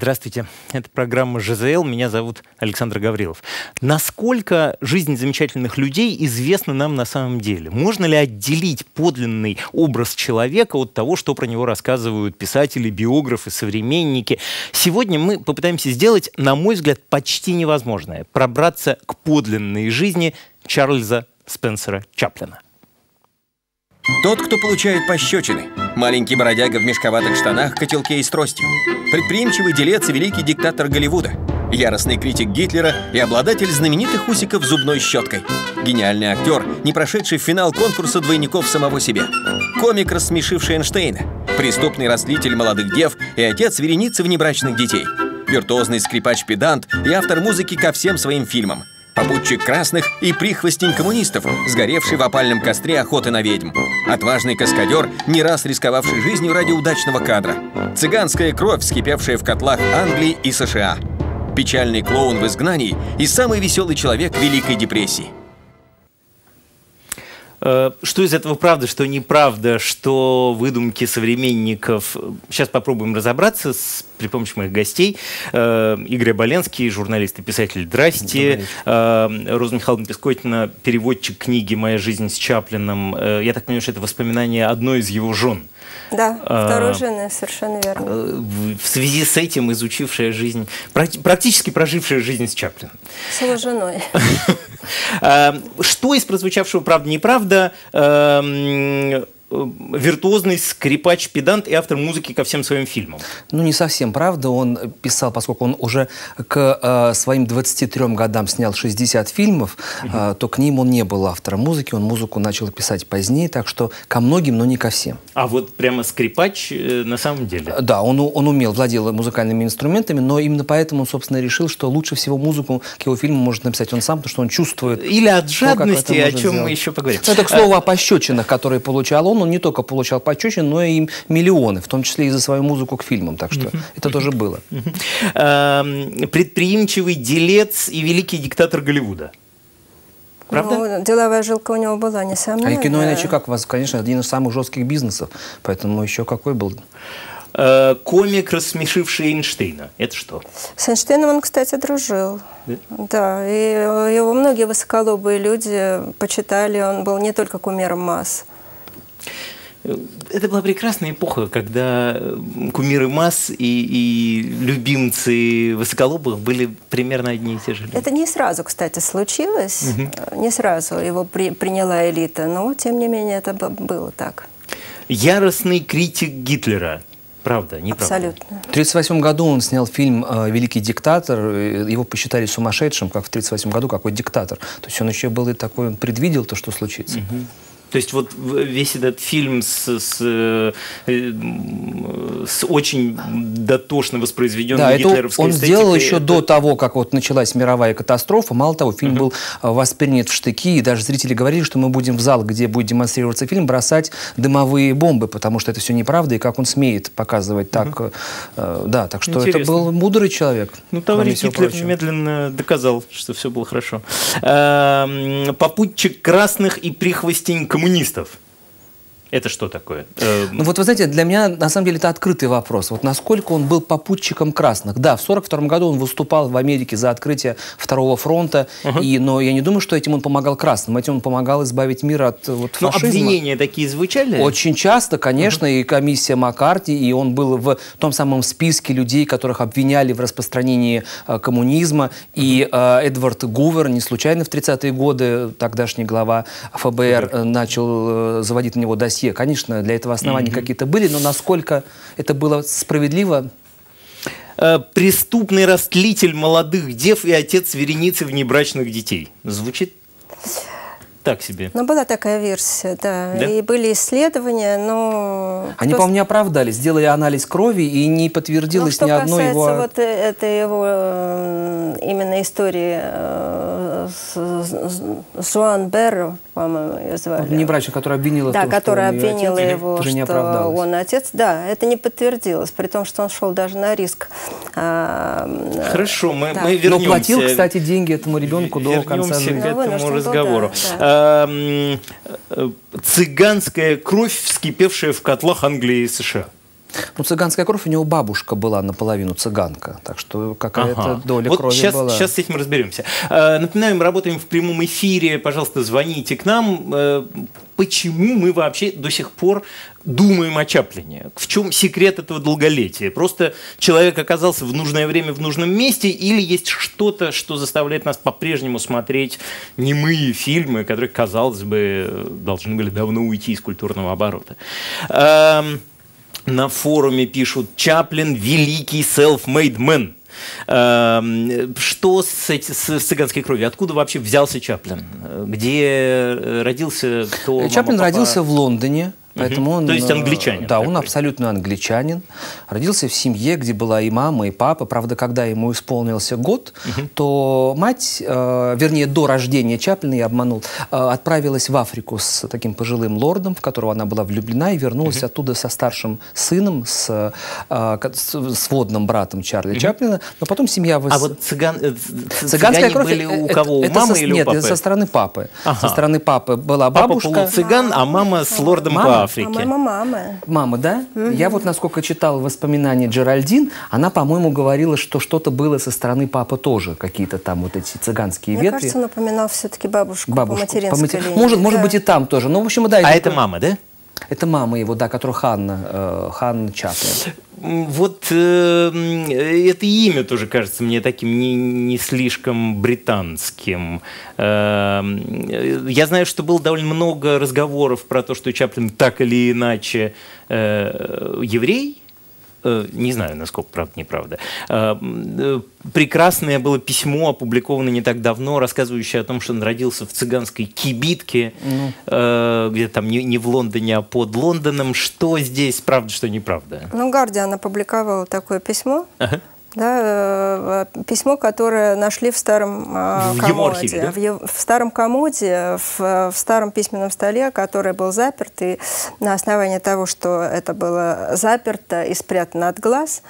Здравствуйте. Это программа ЖЗЛ. Меня зовут Александр Гаврилов. Насколько жизнь замечательных людей известна нам на самом деле? Можно ли отделить подлинный образ человека от того, что про него рассказывают писатели, биографы, современники? Сегодня мы попытаемся сделать, на мой взгляд, почти невозможное. Пробраться к подлинной жизни Чарльза Спенсера Чаплина. Тот, кто получает пощечины. Маленький бродяга в мешковатых штанах, котелке и с тростью. Предприимчивый делец и великий диктатор Голливуда. Яростный критик Гитлера и обладатель знаменитых усиков зубной щеткой. Гениальный актер, не прошедший финал конкурса двойников самого себя. Комик, рассмешивший Эйнштейна. Преступный растлитель молодых дев и отец вереницы внебрачных детей. Виртуозный скрипач-педант и автор музыки ко всем своим фильмам – попутчик красных и прихвостень коммунистов, сгоревший в опальном костре охоты на ведьм. Отважный каскадер, не раз рисковавший жизнью ради удачного кадра. Цыганская кровь, вскипевшая в котлах Англии и США. Печальный клоун в изгнании и самый веселый человек Великой депрессии. Э, что из этого правда, что неправда, что выдумки современников? Сейчас попробуем разобраться с, при помощи моих гостей. Э, Игорь Боленский, журналист и писатель «Здрасте». Э, Роза Михайловна Пескотина, переводчик книги «Моя жизнь с Чаплином». Я так понимаю, что это воспоминание одной из его жен. Да, второй жены, совершенно верно. В связи с этим изучившая жизнь, практически прожившая жизнь с Чаплином. С его женой. Что из прозвучавшего «Правда-неправда» Э, виртуозный скрипач-педант и автор музыки ко всем своим фильмам. Ну, не совсем правда. Он писал, поскольку он уже к э, своим 23 годам снял 60 фильмов, угу. э, то к ним он не был автором музыки. Он музыку начал писать позднее, так что ко многим, но не ко всем. А вот прямо скрипач э, на самом деле? Да, он, он умел, владел музыкальными инструментами, но именно поэтому он, собственно, решил, что лучше всего музыку к его фильму может написать он сам, потому что он чувствует... Или от жадности, то, о чем сделать. мы еще поговорим. Ну, это, к слову, о пощечинах, которые получал он он не только получал почечен, но и миллионы, в том числе и за свою музыку к фильмам. Так что это тоже было. Эм, предприимчивый делец и великий диктатор Голливуда. Правда? Ну, деловая жилка у него была, несомненно. А кино иначе как у вас, конечно, один из самых жестких бизнесов. Поэтому еще какой был? Э, комик, рассмешивший Эйнштейна. Это что? С Эйнштейном он, кстати, дружил. Да? да, и его многие высоколобые люди почитали. Он был не только кумиром масс. Это была прекрасная эпоха, когда кумиры масс и, и любимцы высоколобых были примерно одни и те же люди. Это не сразу, кстати, случилось. Угу. Не сразу его при, приняла элита, но, тем не менее, это было так. Яростный критик Гитлера. Правда, не Абсолютно. правда. В 1938 году он снял фильм э, «Великий диктатор». Его посчитали сумасшедшим, как в 1938 году, какой диктатор. То есть он еще был и такой, он предвидел то, что случится. Угу. То есть вот весь этот фильм с, с, э, с очень дотошно воспроизведенной да, гитлеровской это он сделал еще это... до того, как вот началась мировая катастрофа. Мало того, фильм uh-huh. был э, воспринят в штыки, и даже зрители говорили, что мы будем в зал, где будет демонстрироваться фильм, бросать дымовые бомбы, потому что это все неправда, и как он смеет показывать так. Э, да, так что Интересно. это был мудрый человек. Ну, товарищ Гитлер немедленно доказал, что все было хорошо. Эм, попутчик красных и прихвостень коммунистов. Это что такое? Эм, ну вот вы знаете, для меня на самом деле это открытый вопрос. Вот насколько он был попутчиком красных. Да, в 1942 году он выступал в Америке за открытие Второго фронта, uh-huh. и, но я не думаю, что этим он помогал красным. Этим он помогал избавить мир от вот, фашизма. Но обвинения такие звучали? Очень часто, конечно, uh-huh. и комиссия Маккарти, и он был в том самом списке людей, которых обвиняли в распространении э, коммунизма. Uh-huh. И э, Эдвард Гувер, не случайно в 30-е годы, тогдашний глава ФБР, uh-huh. начал э, заводить на него досье досье. Конечно, для этого основания mm-hmm. какие-то были, но насколько это было справедливо, э, преступный растлитель молодых дев и отец вереницы внебрачных детей. Звучит так себе. Ну, была такая версия, да. да? И были исследования, но... Они, по-моему, не оправдались. Сделали анализ крови, и не подтвердилось ну, ни одной его... что вот это его э, именно истории э, с, с Жуан Берро, по-моему, ее звали. Не брачный, который обвинила Да, том, которая обвинила отец, его, что не он отец. Да, это не подтвердилось, при том, что он шел даже на риск. А, Хорошо, мы, да. мы вернемся. Но платил, кстати, деньги этому ребенку до конца жизни. к этому разговору. Да, да. Эм, цыганская кровь, вскипевшая в котлах Англии и США. Ну, цыганская кровь, у него бабушка была наполовину цыганка, так что какая-то ага. доля вот крови сейчас, была. Сейчас с этим разберемся. Э, напоминаю, мы работаем в прямом эфире, пожалуйста, звоните к нам. Э, почему мы вообще до сих пор думаем о Чаплине? В чем секрет этого долголетия? Просто человек оказался в нужное время в нужном месте или есть что-то, что заставляет нас по-прежнему смотреть немые фильмы, которые, казалось бы, должны были давно уйти из культурного оборота? На форуме пишут «Чаплин – великий self-made man». Эм, что с, с, с цыганской кровью? Откуда вообще взялся Чаплин? Где э, родился? Кто, Чаплин мама, родился в Лондоне. Поэтому он, То есть англичанин. Да, такой. он абсолютно англичанин. Родился в семье, где была и мама, и папа. Правда, когда ему исполнился год, угу. то мать, э, вернее, до рождения Чаплина, я обманул, э, отправилась в Африку с таким пожилым лордом, в которого она была влюблена, и вернулась угу. оттуда со старшим сыном, с, э, с, с водным братом Чарли угу. Чаплина. Но потом семья... Выс... А вот цыган... Э, Цыганская кровь были у это, кого? У это мамы со, или нет, у папы? Нет, со стороны папы. Ага. Со стороны папы была бабушка. Папа полуцыган, а мама с лордом мама? Африке. А мама мама. Мама, да? Угу. Я вот насколько читал воспоминания Джеральдин, она, по-моему, говорила, что что-то было со стороны папы тоже, какие-то там вот эти цыганские Мне ветви. кажется, он напоминал все-таки бабушку, бабушку по материнской по матери... линии. Может, может да. быть и там тоже. Ну, в общем, да. А это мама, да? Это мама его, да, которая Ханна, э, Ханна Чаплин. Вот э, это имя тоже кажется мне таким не, не слишком британским. Э, я знаю, что было довольно много разговоров про то, что Чаплин так или иначе э, еврей. Э, не знаю, насколько правда, неправда. Э, э, прекрасное было письмо, опубликованное не так давно, рассказывающее о том, что он родился в цыганской кибитке, ну. где там не, не в Лондоне, а под Лондоном. Что здесь правда, что неправда? Ну, Гардиан опубликовал такое письмо. Ага да, письмо, которое нашли в старом в комоде, его архиве, да? в, в старом комоде, в, в старом письменном столе, который был заперт, и на основании того, что это было заперто и спрятано от глаз,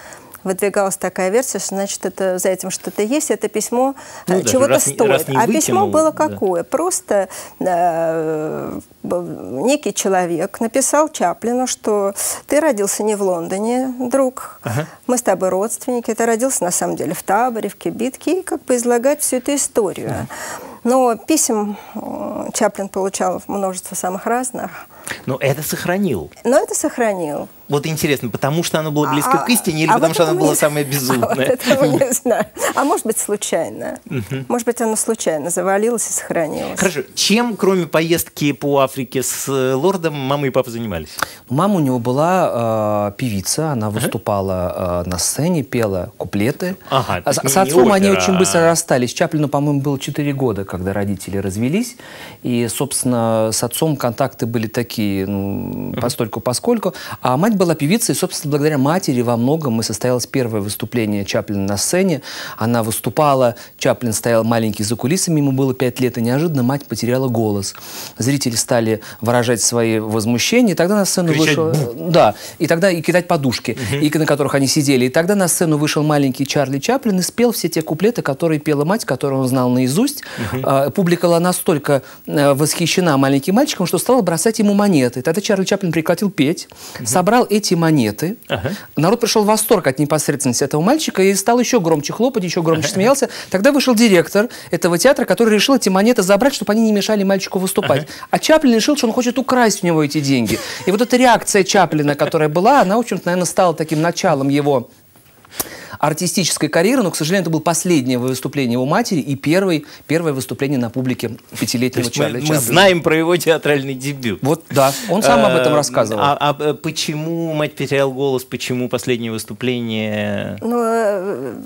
выдвигалась такая версия, что значит это за этим что-то есть, это письмо ну, чего-то стоит. Раз не а вытянул, письмо было да. какое? Просто э, некий человек написал Чаплину, что ты родился не в Лондоне, друг, ага. мы с тобой родственники, ты родился на самом деле в таборе, в кибитке, и как бы излагать всю эту историю. Ага. Но писем Чаплин получал множество самых разных. Но это сохранил. Но это сохранил. Вот интересно, потому что оно было близко а, к истине или а потому вот что оно не... было самое безумное? А вот этого не знаю. А может быть, случайно. Может быть, оно случайно завалилось и сохранилось. Хорошо. Чем, кроме поездки по Африке с лордом, мама и папа занимались? Мама у него была э, певица, она выступала э, на сцене, пела куплеты. Ага, а, с отцом они очень быстро расстались. Чаплину, по-моему, было 4 года, когда родители развелись. И, собственно, с отцом контакты были такие, ну, постольку поскольку. А мать была певицей, и, собственно, благодаря матери во многом и состоялось первое выступление Чаплина на сцене. Она выступала, Чаплин стоял маленький за кулисами, ему было 5 лет, и неожиданно мать потеряла голос. Зрители стали выражать свои возмущения, и тогда на сцену Кричать вышел... «Бу!» Да, и тогда и кидать подушки, угу. и на которых они сидели. И тогда на сцену вышел маленький Чарли Чаплин и спел все те куплеты, которые пела мать, которые он знал наизусть. Угу. Публика была настолько а, восхищена маленьким мальчиком, что стала бросать ему монеты. Тогда Чарли Чаплин прекратил петь, угу. собрал эти монеты. Ага. Народ пришел в восторг от непосредственности этого мальчика и стал еще громче хлопать, еще громче ага. смеялся. Тогда вышел директор этого театра, который решил эти монеты забрать, чтобы они не мешали мальчику выступать. Ага. А Чаплин решил, что он хочет украсть у него эти деньги. И вот эта реакция Чаплина, которая была, она, в общем-то, наверное, стала таким началом его артистической карьеры, но, к сожалению, это было последнее выступление его матери и первый, первое выступление на публике пятилетнего Чарли мы, мы знаем про его театральный дебют. Вот, да, он сам об этом рассказывал. А, а почему мать потерял голос, почему последнее выступление? Ну,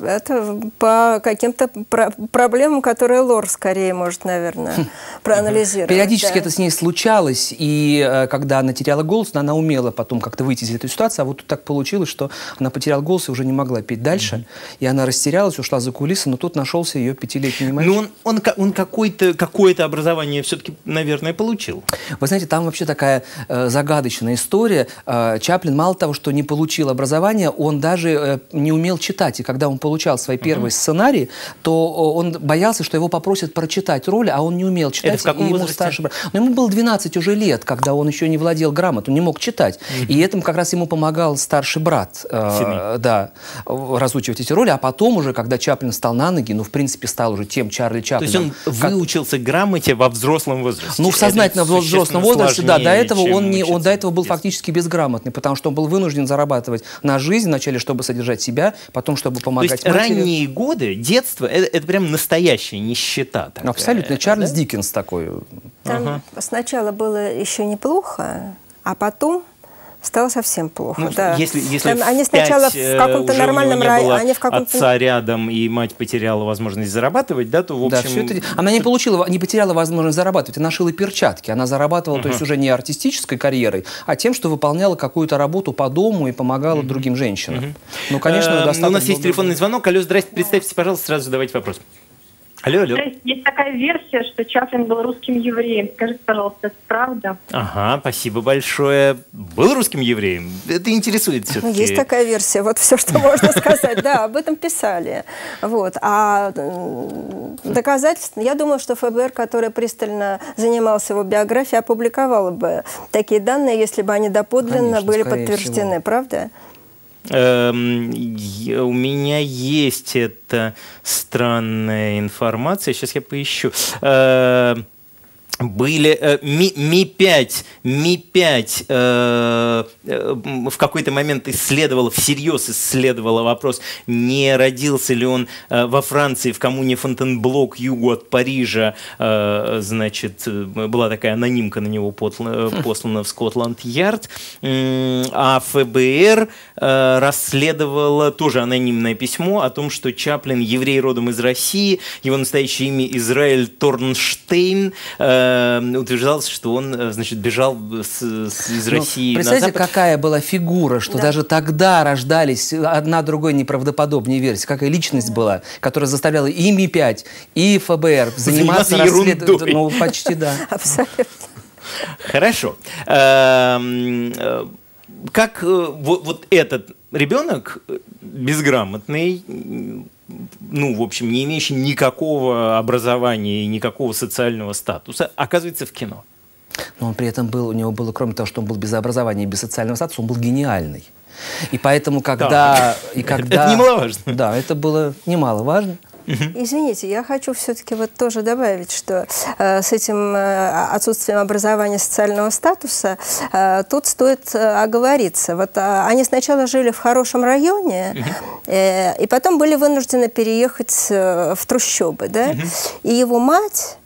это по каким-то про проблемам, которые Лор скорее может, наверное, проанализировать. Периодически да. это с ней случалось, и когда она теряла голос, она умела потом как-то выйти из этой ситуации, а вот так получилось, что она потеряла голос и уже не могла петь дальше. Дальше. Mm-hmm. И она растерялась, ушла за кулисы, но тут нашелся ее пятилетний мальчик. Ну, он, он, он какое-то какое образование все-таки, наверное, получил. Вы знаете, там вообще такая э, загадочная история. Э, Чаплин мало того, что не получил образование, он даже э, не умел читать. И когда он получал свои первые mm-hmm. сценарии, то он боялся, что его попросят прочитать роли, а он не умел читать. Это в каком и возрасте? старше... Но ему было 12 уже лет, когда он еще не владел грамотой, не мог читать. Mm-hmm. И этим как раз ему помогал старший брат, э, да, разучивать эти роли. А потом уже, когда Чаплин встал на ноги, ну, в принципе, стал уже тем Чарли Чаплином. То есть он как... выучился грамоте во взрослом возрасте? Ну, в сознательном взрослом возрасте, да. До этого он, не, он до этого был фактически безграмотный, потому что он был вынужден зарабатывать на жизнь вначале, чтобы содержать себя, потом, чтобы помогать То есть матери. ранние годы, детство, это, это прям настоящая нищета. Такая, Абсолютно. Чарльз да? Диккенс такой. Там ага. сначала было еще неплохо, а потом стало совсем плохо. Ну, да. Если, если они сначала в э, каком-то нормальном районе, они в каком-то отца рядом и мать потеряла возможность зарабатывать, да, то в общем. Да, все это... Она не получила, не потеряла возможность зарабатывать, она шила перчатки, она зарабатывала, uh-huh. то есть уже не артистической карьерой, а тем, что выполняла какую-то работу по дому и помогала uh-huh. другим женщинам. Uh-huh. Ну, конечно, uh, достаточно. У нас есть телефонный звонок. Алло, здрасте, представьте, пожалуйста, сразу задавайте вопрос. Алло, алло. Есть такая версия, что Чаплин был русским евреем. Скажите, пожалуйста, это правда? Ага, спасибо большое. Был русским евреем? Это интересует все-таки. Ну, есть такая версия, вот все, что можно сказать. Да, об этом писали. Вот. А доказательства, я думаю, что ФБР, который пристально занимался его биографией, опубликовало бы такие данные, если бы они доподлинно были подтверждены, правда? Эм, у меня есть эта странная информация. Сейчас я поищу. Э, были э, Ми-5, Ми-5 э, э, в какой-то момент исследовала, всерьез исследовала вопрос, не родился ли он э, во Франции в коммуне Фонтенбло к югу от Парижа, э, значит, э, была такая анонимка на него послана, хм. послана в Скотланд-Ярд, а ФБР э, расследовала тоже анонимное письмо о том, что Чаплин еврей родом из России, его настоящее имя Израиль Торнштейн, э, э, утверждалось, что он, э, значит, бежал с, с, из ну, России Представляете, какая была фигура, что да. даже тогда рождались одна другой неправдоподобнее версии, какая личность да. была, которая заставляла и МИ-5, и ФБР заниматься расследованием. Ну, почти да. Абсолютно. Хорошо. Эм, э, как э, вот этот ребенок безграмотный, ну, в общем, не имеющий никакого образования и никакого социального статуса, оказывается в кино. Но он при этом был, у него было, кроме того, что он был без образования и без социального статуса, он был гениальный. И поэтому, когда... Да. И когда это немаловажно. Да, это было немаловажно. Извините, я хочу все-таки вот тоже добавить, что э, с этим э, отсутствием образования социального статуса э, тут стоит э, оговориться. Вот э, они сначала жили в хорошем районе, э, и потом были вынуждены переехать э, в трущобы, да, и его мать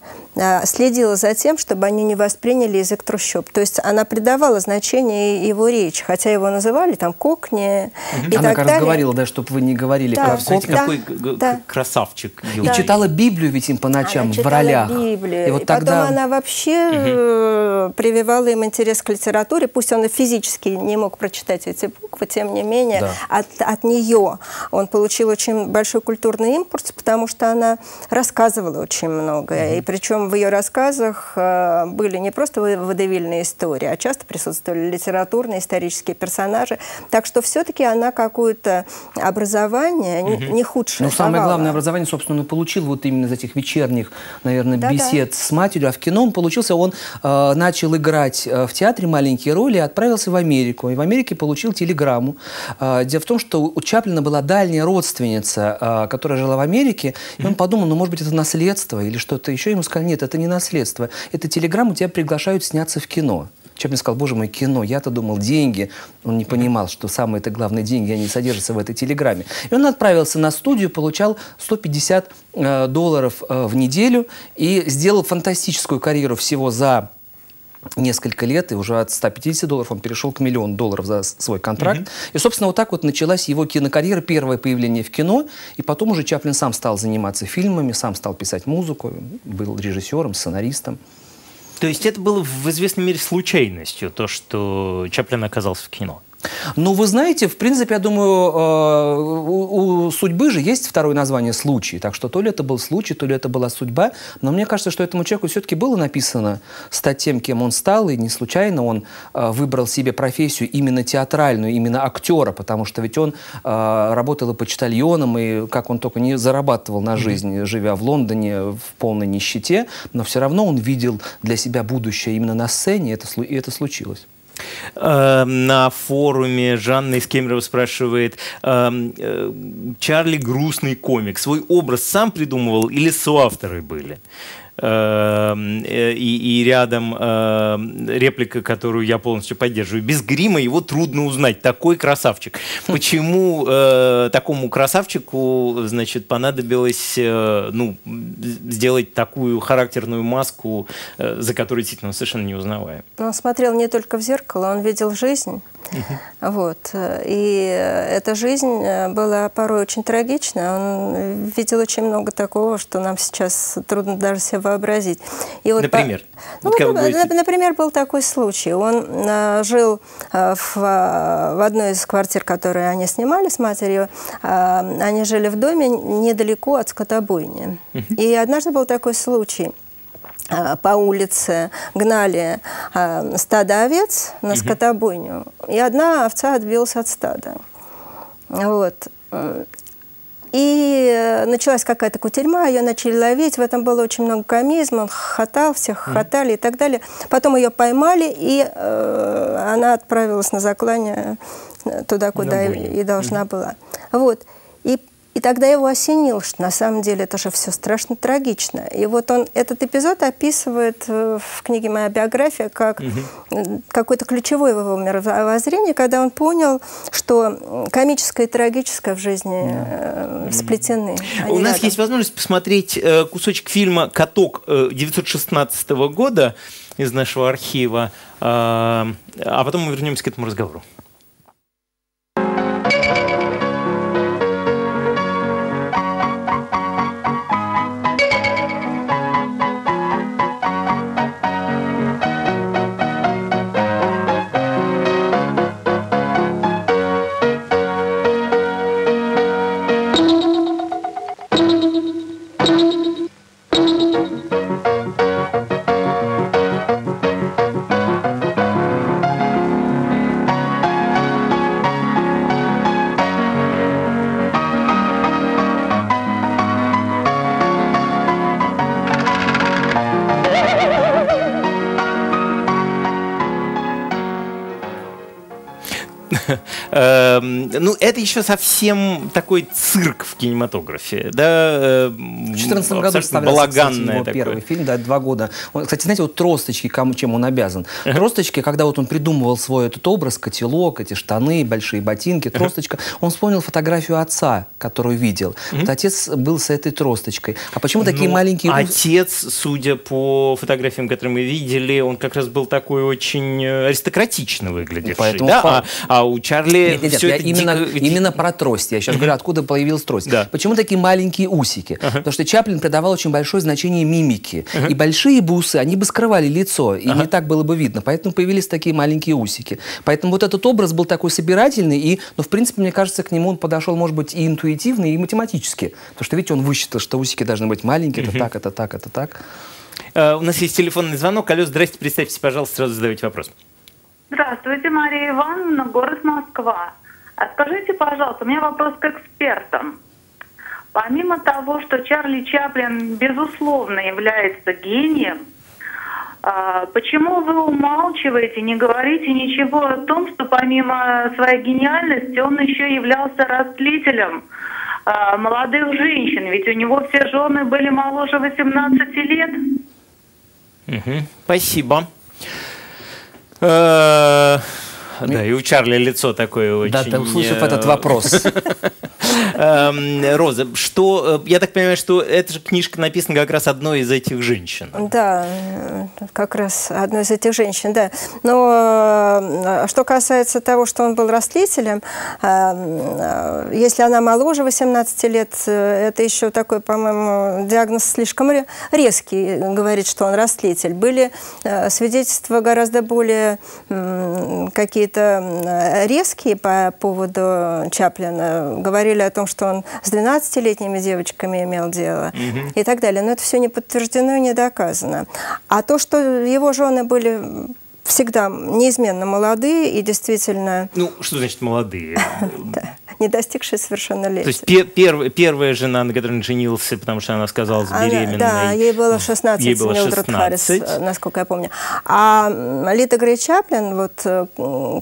следила за тем, чтобы они не восприняли язык трущоб. То есть она придавала значение его речи, хотя его называли там кокни угу. и она так как далее. говорила, да, чтобы вы не говорили да, как кокни. Да, какой да. красавчик. И да. читала Библию ведь им по ночам она в ролях. Библию. И, вот и тогда... потом она вообще угу. прививала им интерес к литературе. Пусть он и физически не мог прочитать эти буквы, тем не менее да. от, от нее он получил очень большой культурный импульс, потому что она рассказывала очень многое. Угу. И причем в ее рассказах э, были не просто водевильные истории, а часто присутствовали литературные, исторические персонажи. Так что все-таки она какое-то образование угу. не, худшее Ну, самое главное образование, собственно, он получил вот именно из этих вечерних, наверное, да, бесед да. с матерью. А в кино он получился, он э, начал играть э, в театре маленькие роли и отправился в Америку. И в Америке получил телеграмму. Э, дело в том, что у Чаплина была дальняя родственница, э, которая жила в Америке, и он подумал, ну, может быть, это наследство или что-то еще. Ему сказали, нет, нет, это не наследство. Это телеграмма, тебя приглашают сняться в кино. Чаплин сказал, боже мой, кино, я-то думал, деньги. Он не понимал, что самые это главные деньги, они содержатся в этой телеграмме. И он отправился на студию, получал 150 э, долларов э, в неделю и сделал фантастическую карьеру всего за несколько лет, и уже от 150 долларов он перешел к миллиону долларов за свой контракт. Mm-hmm. И, собственно, вот так вот началась его кинокарьера, первое появление в кино, и потом уже Чаплин сам стал заниматься фильмами, сам стал писать музыку, был режиссером, сценаристом. То есть это было в известной мере случайностью, то, что Чаплин оказался в кино? Ну, вы знаете, в принципе, я думаю, э, у, у судьбы же есть второе название «случай». Так что то ли это был случай, то ли это была судьба. Но мне кажется, что этому человеку все-таки было написано стать тем, кем он стал. И не случайно он э, выбрал себе профессию именно театральную, именно актера. Потому что ведь он э, работал и почтальоном, и как он только не зарабатывал на жизнь, живя в Лондоне в полной нищете. Но все равно он видел для себя будущее именно на сцене, и это, и это случилось. Эм, на форуме Жанна из Кемерово спрашивает, эм, э, Чарли грустный комик, свой образ сам придумывал или соавторы были? Эм, э, и, и рядом э, реплика, которую я полностью поддерживаю. Без грима его трудно узнать. Такой красавчик. Почему э, такому красавчику, значит, понадобилось э, ну, сделать такую характерную маску, за которую действительно совершенно не узнаваем? Он смотрел не только в зеркало, он видел жизнь. Вот. И эта жизнь была порой очень трагична. Он видел очень много такого, что нам сейчас трудно даже себе вообразить. И вот например? По... Ну, вот, будете... Например, был такой случай. Он э, жил э, в, в одной из квартир, которые они снимали с матерью. Они жили в доме недалеко от скотобойни. И однажды был такой случай – Э, по улице гнали э, стадо овец на скотобойню, и одна овца отбилась от стада. Вот. И началась какая-то кутерьма, ее начали ловить, в этом было очень много комизма, он хохотал, всех хохотали и так далее. Потом ее поймали, и э, она отправилась на заклание туда, куда и, и должна была. Вот. И и тогда его осенило, что на самом деле это же все страшно трагично. И вот он этот эпизод описывает э, в книге «Моя биография» как угу. какой-то ключевой в его мировоззрении, когда он понял, что комическое и трагическое в жизни. Э, сплетены. У нас рядом. есть возможность посмотреть э, кусочек фильма «Каток» 1916 года из нашего архива, а потом мы вернемся к этому разговору. Ну, это еще совсем такой цирк в кинематографе. Да, в 2014 году составлялся его такое. первый фильм, да, два года. Он, кстати, знаете, вот тросточки, кому, чем он обязан. Тросточки, когда вот он придумывал свой этот образ, котелок, эти штаны, большие ботинки, тросточка, он вспомнил фотографию отца, которую видел. Вот отец был с этой тросточкой. А почему такие ну, маленькие... Отец, судя по фотографиям, которые мы видели, он как раз был такой очень э, аристократично выглядевший. Поэтому да? а, а у Чарли нет, нет, нет, я именно, дико... именно про трость. Я сейчас говорю, откуда появилась трость. Да. Почему такие маленькие усики? Uh-huh. Потому что Чаплин придавал очень большое значение мимике. Uh-huh. И большие бусы, они бы скрывали лицо, и uh-huh. не так было бы видно. Поэтому появились такие маленькие усики. Поэтому вот этот образ был такой собирательный, и, ну, в принципе, мне кажется, к нему он подошел, может быть, и интуитивно, и математически. Потому что, видите, он высчитал, что усики должны быть маленькие, это так, это так, это так. Uh, у нас есть телефонный звонок. Алло, здрасте, представьте, пожалуйста, сразу задавайте вопрос. Здравствуйте, Мария Ивановна, город Москва. А скажите, пожалуйста, у меня вопрос к экспертам. Помимо того, что Чарли Чаплин, безусловно, является гением, а, почему вы умалчиваете, не говорите ничего о том, что помимо своей гениальности он еще являлся растлителем а, молодых женщин? Ведь у него все жены были моложе 18 лет. Угу. Спасибо. Э, да, и у Чарли лицо такое очень... Да, ты услышав этот вопрос. Эм, Роза, что, э, я так понимаю, что эта же книжка написана как раз одной из этих женщин. Да, как раз одной из этих женщин, да. Но что касается того, что он был растлителем, если она моложе 18 лет, это еще такой, по-моему, диагноз слишком резкий, говорит, что он растлитель. Были свидетельства гораздо более какие-то резкие по поводу Чаплина. Говорили о том, что он с 12-летними девочками имел дело угу. и так далее. Но это все не подтверждено и не доказано. А то, что его жены были всегда неизменно молодые и действительно... Ну, что значит молодые? не достигшие совершеннолетия. То есть пер, пер, первая жена, на которой он женился, потому что она сказалась беременной. да, ей было 16, ей было 16. Милдред Харрис, э, насколько я помню. А Лита Грей Чаплин, вот э,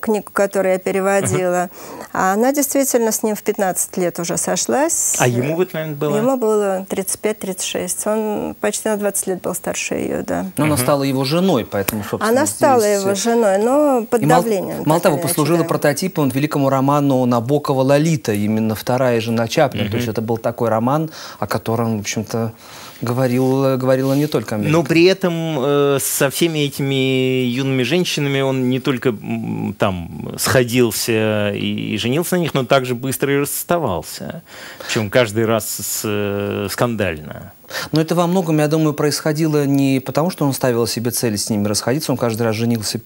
книгу, которую я переводила, uh-huh. она действительно с ним в 15 лет уже сошлась. А ему в этот момент было? Ему было 35-36. Он почти на 20 лет был старше ее, да. Но uh-huh. она стала его женой, поэтому, собственно, Она стала здесь... его женой, но под и давлением. Мало, того, послужила да. прототипом великому роману Набокова «Лолита», Лолита, именно вторая жена Чаплина. Mm-hmm. То есть это был такой роман, о котором, в общем-то, говорил, говорила не только Америка. Но при этом э, со всеми этими юными женщинами он не только там сходился и, и женился на них, но также быстро и расставался. Причем каждый раз с, э, скандально. Но это во многом, я думаю, происходило не потому, что он ставил себе цель с ними расходиться, он каждый раз женился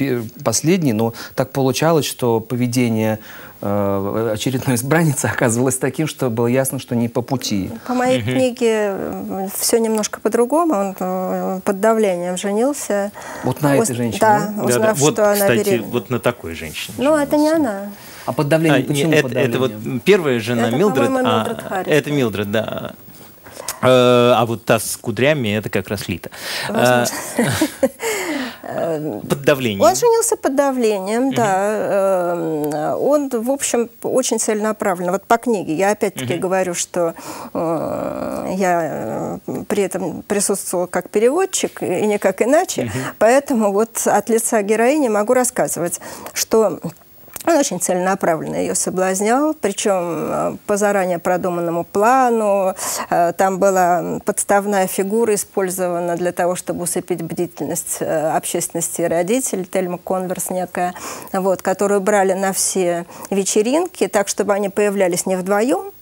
последний, но так получалось, что поведение очередной избранницы оказывалось таким, что было ясно, что не по пути. По моей угу. книге все немножко по-другому. Он э, под давлением женился. Вот на этой женщине? Да, узнав, да, да. Вот, что кстати, она беременна. вот на такой женщине. Ну, это не она. А под давлением а, почему это, под давлением? Это вот первая жена это, Милдред. Милдред а, Харрис, это Милдред, да. Э, а вот та с кудрями, это как раз Лита. Возможно. Под давлением. Он женился под давлением, угу. да. Э, он, в общем, очень целенаправленно. Вот по книге я опять-таки угу. говорю, что э, я э, при этом присутствовала как переводчик и никак иначе, угу. поэтому вот от лица героини могу рассказывать, что он очень целенаправленно ее соблазнял, причем э, по заранее продуманному плану. Э, там была подставная фигура использована для того, чтобы усыпить бдительность э, общественности и родителей, Тельма Конверс некая, вот, которую брали на все вечеринки, так, чтобы они появлялись не вдвоем,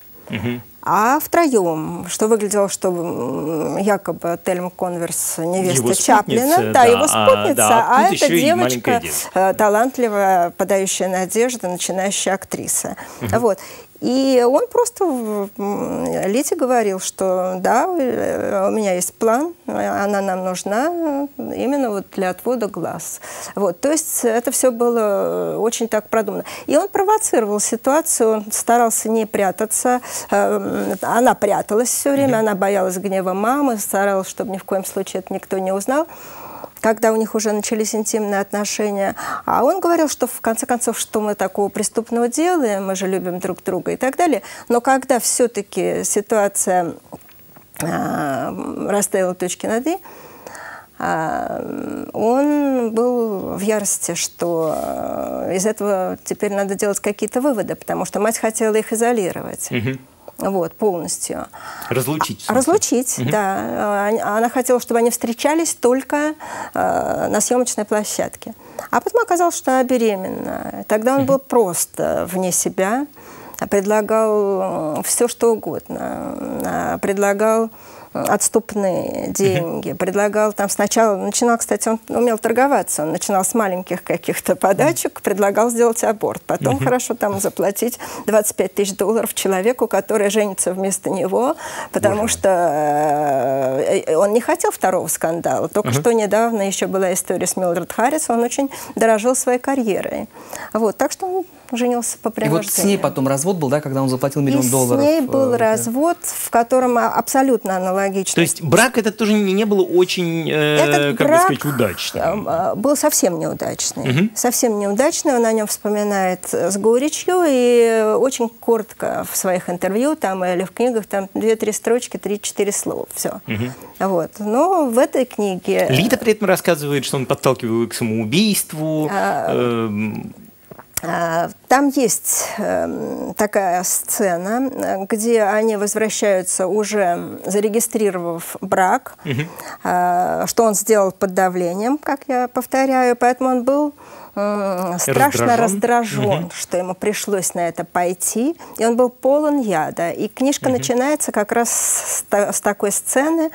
а втроем, что выглядело, что якобы Тельма Конверс невеста Чаплина, да, да, его спутница, а, да, а, а эта девочка, девочка, талантливая, подающая надежды, начинающая актриса. Угу. Вот. И он просто Лите говорил, что да, у меня есть план, она нам нужна именно вот для отвода глаз. Вот, то есть это все было очень так продумано. И он провоцировал ситуацию, он старался не прятаться. Э, она пряталась все время, она боялась гнева мамы, старалась, чтобы ни в коем случае это никто не узнал когда у них уже начались интимные отношения. А он говорил, что в конце концов, что мы такого преступного делаем, мы же любим друг друга и так далее. Но когда все-таки ситуация э, расставила точки над «и», э, он был в ярости, что э, из этого теперь надо делать какие-то выводы, потому что мать хотела их изолировать. Угу вот, полностью. Разлучить. Разлучить, угу. да. Она хотела, чтобы они встречались только э, на съемочной площадке. А потом оказалось, что она беременна. Тогда он угу. был просто вне себя, предлагал все, что угодно. Предлагал отступные деньги, предлагал там сначала, начинал, кстати, он умел торговаться, он начинал с маленьких каких-то подачек, предлагал сделать аборт, потом хорошо там заплатить 25 тысяч долларов человеку, который женится вместо него, потому Боже. что э, он не хотел второго скандала. Только что недавно еще была история с Милдред Харрис, он очень дорожил своей карьерой. Вот, так что он женился по принуждению. И вот с ней потом развод был, да, когда он заплатил миллион и долларов? с ней был э, развод, в котором абсолютно аналогично. То есть брак этот тоже не был очень, э, Этот как брак сказать, удачным? Э, был совсем неудачный. Угу. Совсем неудачный, он о нем вспоминает с горечью и очень коротко в своих интервью там или в книгах, там две-три строчки, три-четыре слова, все. Угу. Вот. Но в этой книге... Лита при этом рассказывает, что он подталкивал к самоубийству. А... Э там есть эм, такая сцена, где они возвращаются уже зарегистрировав брак, угу. что он сделал под давлением, как я повторяю, поэтому он был страшно раздражен, раздражен угу. что ему пришлось на это пойти, и он был полон яда. И книжка угу. начинается как раз с, с такой сцены,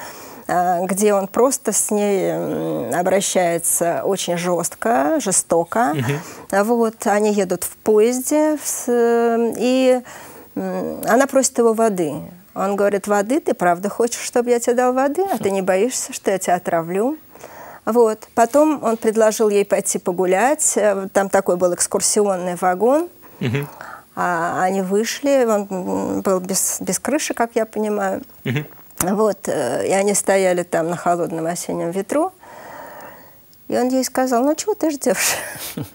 где он просто с ней обращается очень жестко, жестоко. Угу. Вот, они едут в поезде, и она просит его воды. Он говорит, воды, ты правда хочешь, чтобы я тебе дал воды, а ты не боишься, что я тебя отравлю? Вот. Потом он предложил ей пойти погулять. Э, там такой был экскурсионный вагон. Угу. А они вышли, он был без, без крыши, как я понимаю. Угу. Вот, э, и они стояли там на холодном осеннем ветру. И он ей сказал, ну чего ты ждешь?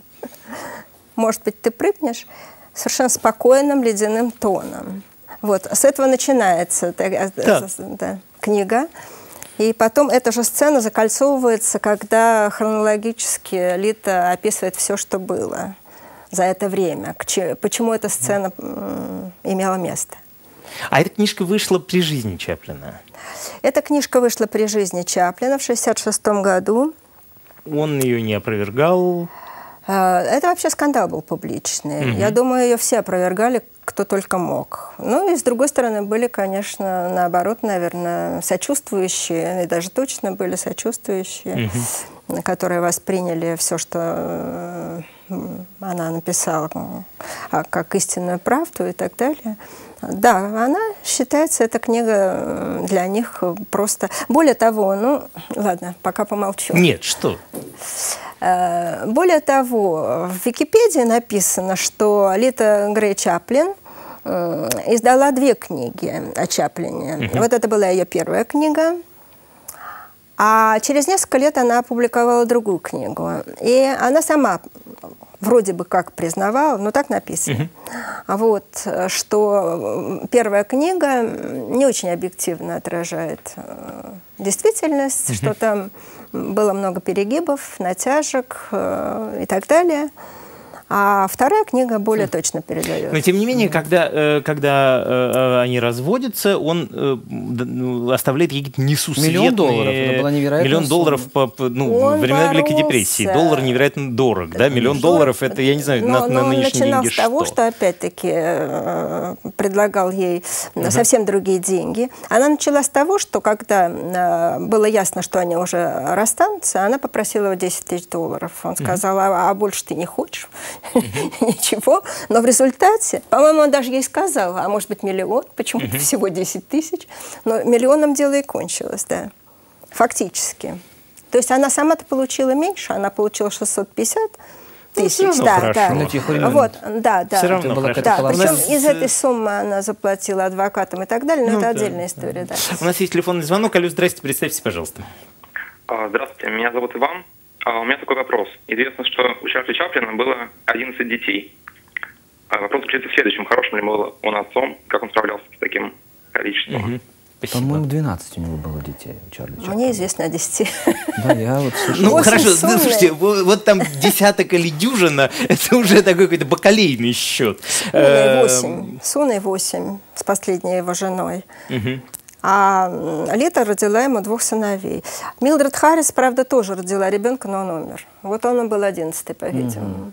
Может быть, ты прыгнешь? Совершенно спокойным ледяным тоном. Вот, с этого начинается да. Да, книга. И потом эта же сцена закольцовывается, когда хронологически Лита описывает все, что было за это время, почему эта сцена имела место. А эта книжка вышла при жизни Чаплина? Эта книжка вышла при жизни Чаплина в 1966 году. Он ее не опровергал? А, это вообще скандал был публичный. Угу. Я думаю, ее все опровергали, кто только мог. Ну и с другой стороны были, конечно, наоборот, наверное, сочувствующие, и даже точно были сочувствующие, угу. которые восприняли все, что э, она написала, а, как истинную правду и так далее. Да, она считается, эта книга для них просто... Более того, ну, ладно, пока помолчу. Нет, что? Э, более того, в Википедии написано, что Лита Грей Чаплин э, издала две книги о Чаплине. Угу. Вот это была ее первая книга. А через несколько лет она опубликовала другую книгу. И она сама вроде бы как признавал, но так написано. Угу. А вот, что первая книга не очень объективно отражает э, действительность, угу. что там было много перегибов, натяжек э, и так далее. А вторая книга более точно передает. Но тем не менее, когда, э, когда э, они разводятся, он ну, оставляет какие-то несусветные... Миллион долларов. Это была невероятная Миллион сумма. долларов по, ну, он времена Великой депрессии. Доллар невероятно дорог, да? Миллион долларов, это, я не знаю, но, на, но на нынешние деньги начинал с того, что, опять-таки, предлагал ей uh-huh. совсем другие деньги. Она начала с того, что когда было ясно, что они уже расстанутся, она попросила его 10 тысяч долларов. Он сказал, а, а больше ты не хочешь? ничего. Но в результате, по-моему, он даже ей сказал, а может быть миллион, почему-то всего 10 тысяч. Но миллионом дело и кончилось, да, фактически. То есть она сама-то получила меньше, она получила 650 ну, тысяч. Ну, да, да. Ну, вот, да, да. Все равно да, да. Причем из этой суммы она заплатила адвокатам и так далее, но ну, это да, отдельная история, да. У нас есть телефонный звонок. Алло, здрасте, представьте, пожалуйста. А, здравствуйте, меня зовут Иван. А у меня такой вопрос. Известно, что у Чарли Чаплина было 11 детей. А вопрос заключается в следующем. Хорошим ли был он отцом? Как он справлялся с таким количеством? Угу. По-моему, 12 у него было детей Чарли Чаплина. Мне известно о 10. Да, я вот Ну, хорошо, ну, слушайте, вот, вот там десяток или дюжина, это уже такой какой-то бакалейный счет. С Уной 8. С Уной 8, с последней его женой. Угу. А Лита родила ему двух сыновей. Милдред Харрис, правда, тоже родила ребенка, но он умер. Вот он был одиннадцатый, по-видимому.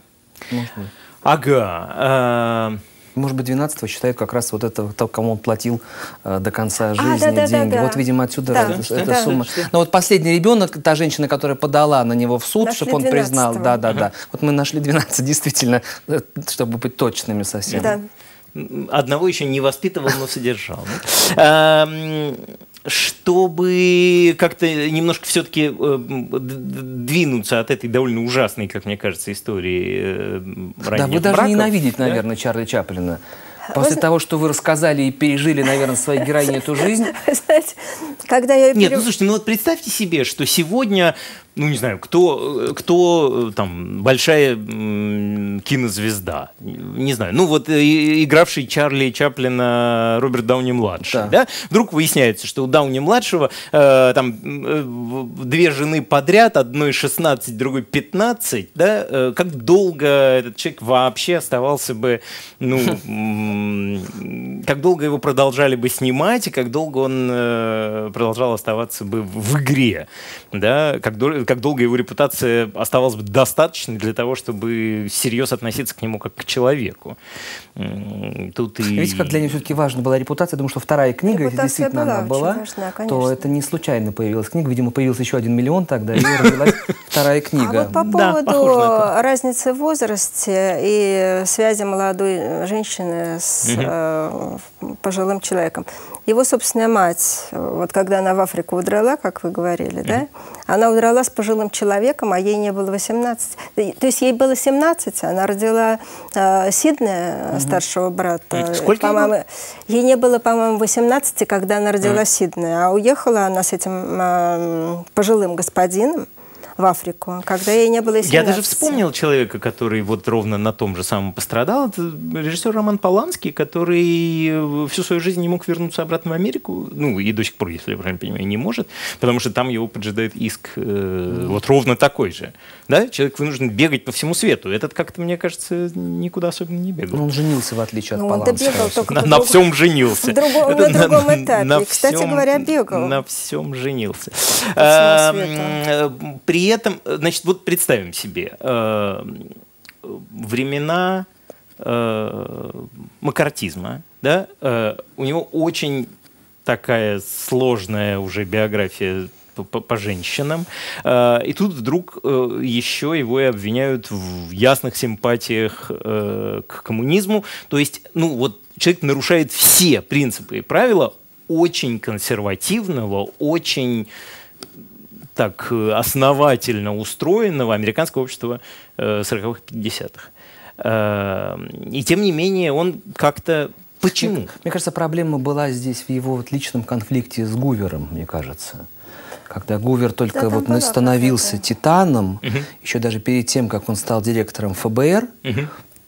Угу. Ага. А... Может быть, 12 считают как раз вот это, то, кому он платил э, до конца а, жизни а, да, деньги. Да, да, вот, видимо, отсюда да. эта, эта да. сумма. Но вот последний ребенок, та женщина, которая подала на него в суд, чтобы он признал. Да, да, да. Вот мы нашли 12, действительно, э, чтобы быть точными совсем. Да одного еще не воспитывал, но содержал. Чтобы как-то немножко все-таки э, двинуться от этой довольно ужасной, как мне кажется, истории э, Да, вы даже ненавидите, наверное, Чарли Чаплина. После вы... того, что вы рассказали и пережили, наверное, своей героине эту жизнь. Знаете, когда я... Нет, ну слушайте, ну вот представьте себе, что сегодня, ну не знаю, кто, кто там, большая кинозвезда, не знаю, ну вот э, игравший Чарли Чаплина Роберт Дауни-младший, да. да, вдруг выясняется, что у Дауни-младшего э, там э, две жены подряд, одной 16, другой 15, да, э, как долго этот человек вообще оставался бы, ну, как долго его продолжали бы снимать, и как долго он э, продолжал оставаться бы в игре, да, как, как долго его репутация оставалась бы достаточной для того, чтобы серьезно относиться к нему как к человеку. Тут и... Видите, как для него все-таки важна была репутация. Я думаю, что вторая книга, если действительно была она была, важна, то это не случайно появилась книга. Видимо, появился еще один миллион тогда, и родилась вторая книга. А вот по поводу разницы в возрасте и связи молодой женщины с э, пожилым человеком. Его собственная мать, вот когда она в Африку удрала, как вы говорили, да, она удрала с пожилым человеком, а ей не было 18. То есть ей было 17, она родила э, Сиднея, угу. старшего брата. Сколько по ей не было, по-моему, 18, когда она родила угу. Сиднея, а уехала она с этим э, пожилым господином в Африку, когда ей не было 17. Я даже вспомнил человека, который вот ровно на том же самом пострадал. Это режиссер Роман Поланский, который э, всю свою жизнь не мог вернуться обратно в Америку. Ну, и до сих пор, если я правильно понимаю, не может, потому что там его поджидает иск э, вот ровно такой же. Да? Человек вынужден бегать по всему свету. Этот как-то, мне кажется, никуда особенно не бегал. Но он женился, в отличие от ну, Поланского. Он бегал на, на всем женился. Другом, Это на другом на, этапе. На Кстати всем, говоря, бегал. На всем женился. А, при при этом, значит, вот представим себе, э, времена э, макартизма, да, э, у него очень такая сложная уже биография по, по женщинам. И тут вдруг еще его и обвиняют в ясных симпатиях к коммунизму. То есть, ну вот человек нарушает все принципы и правила очень консервативного, очень так э, основательно устроенного американского общества 40-х, э, 50-х. Э, и тем не менее он как-то Почему? Мне, мне кажется, проблема была здесь в его вот личном конфликте с Гувером, мне кажется. Когда Гувер только да, вот становился титаном, угу. еще даже перед тем, как он стал директором ФБР, угу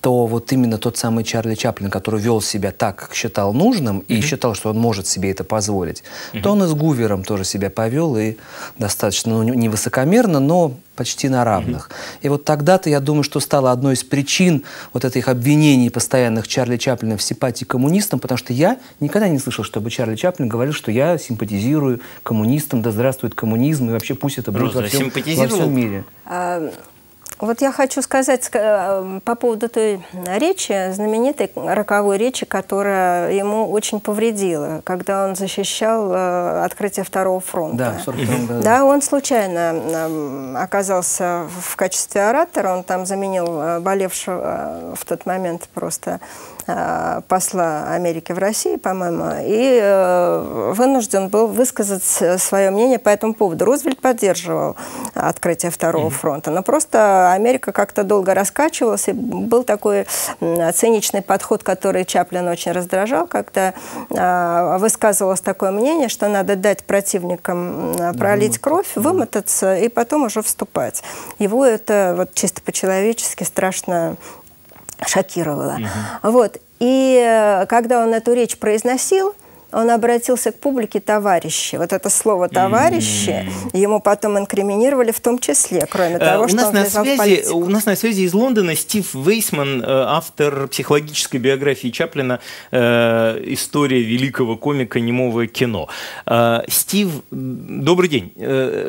то вот именно тот самый Чарли Чаплин, который вел себя так, как считал нужным, mm-hmm. и считал, что он может себе это позволить, mm-hmm. то он и с Гувером тоже себя повел, и достаточно ну, невысокомерно, но почти на равных. Mm-hmm. И вот тогда-то, я думаю, что стало одной из причин вот этих обвинений постоянных Чарли Чаплина в симпатии к коммунистам, потому что я никогда не слышал, чтобы Чарли Чаплин говорил, что я симпатизирую коммунистам, да здравствует коммунизм, и вообще пусть это будет во всем, во всем мире. Вот я хочу сказать э, по поводу той речи, знаменитой роковой речи, которая ему очень повредила, когда он защищал э, открытие Второго фронта. Да, в 42 году. Да, он случайно оказался в качестве оратора, он там заменил э, болевшего в тот момент просто посла Америки в России, по-моему, и вынужден был высказать свое мнение по этому поводу. Рузвельт поддерживал открытие Второго фронта, но просто Америка как-то долго раскачивалась, и был такой циничный подход, который Чаплин очень раздражал, когда высказывалось такое мнение, что надо дать противникам пролить кровь, вымотаться и потом уже вступать. Его это вот чисто по-человечески страшно шокировало. Угу. Вот. И э, когда он эту речь произносил, он обратился к публике «товарищи». Вот это слово «товарищи» mm-hmm. ему потом инкриминировали в том числе, кроме э, того, uh, что он на связи, в У нас на связи из Лондона Стив Вейсман, э, автор психологической биографии Чаплина э, «История великого комика немого кино». Стив, добрый день.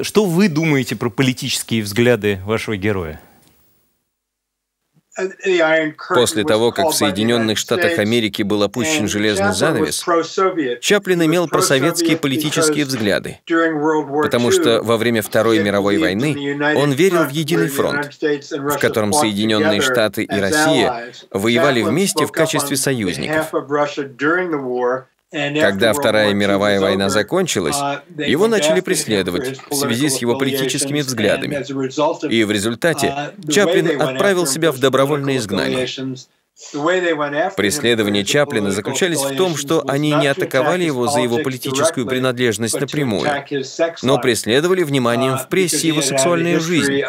Что вы думаете про политические взгляды вашего героя? После того, как в Соединенных Штатах Америки был опущен железный занавес, Чаплин имел просоветские политические взгляды, потому что во время Второй мировой войны он верил в единый фронт, в котором Соединенные Штаты и Россия воевали вместе в качестве союзников. Когда Вторая мировая война закончилась, uh, его начали преследовать в связи с его политическими взглядами. И в результате uh, Чаплин отправил себя в добровольное изгнание. Преследования Чаплина заключались в том, что они не атаковали его за его политическую принадлежность напрямую, но преследовали вниманием в прессе его сексуальную жизнь,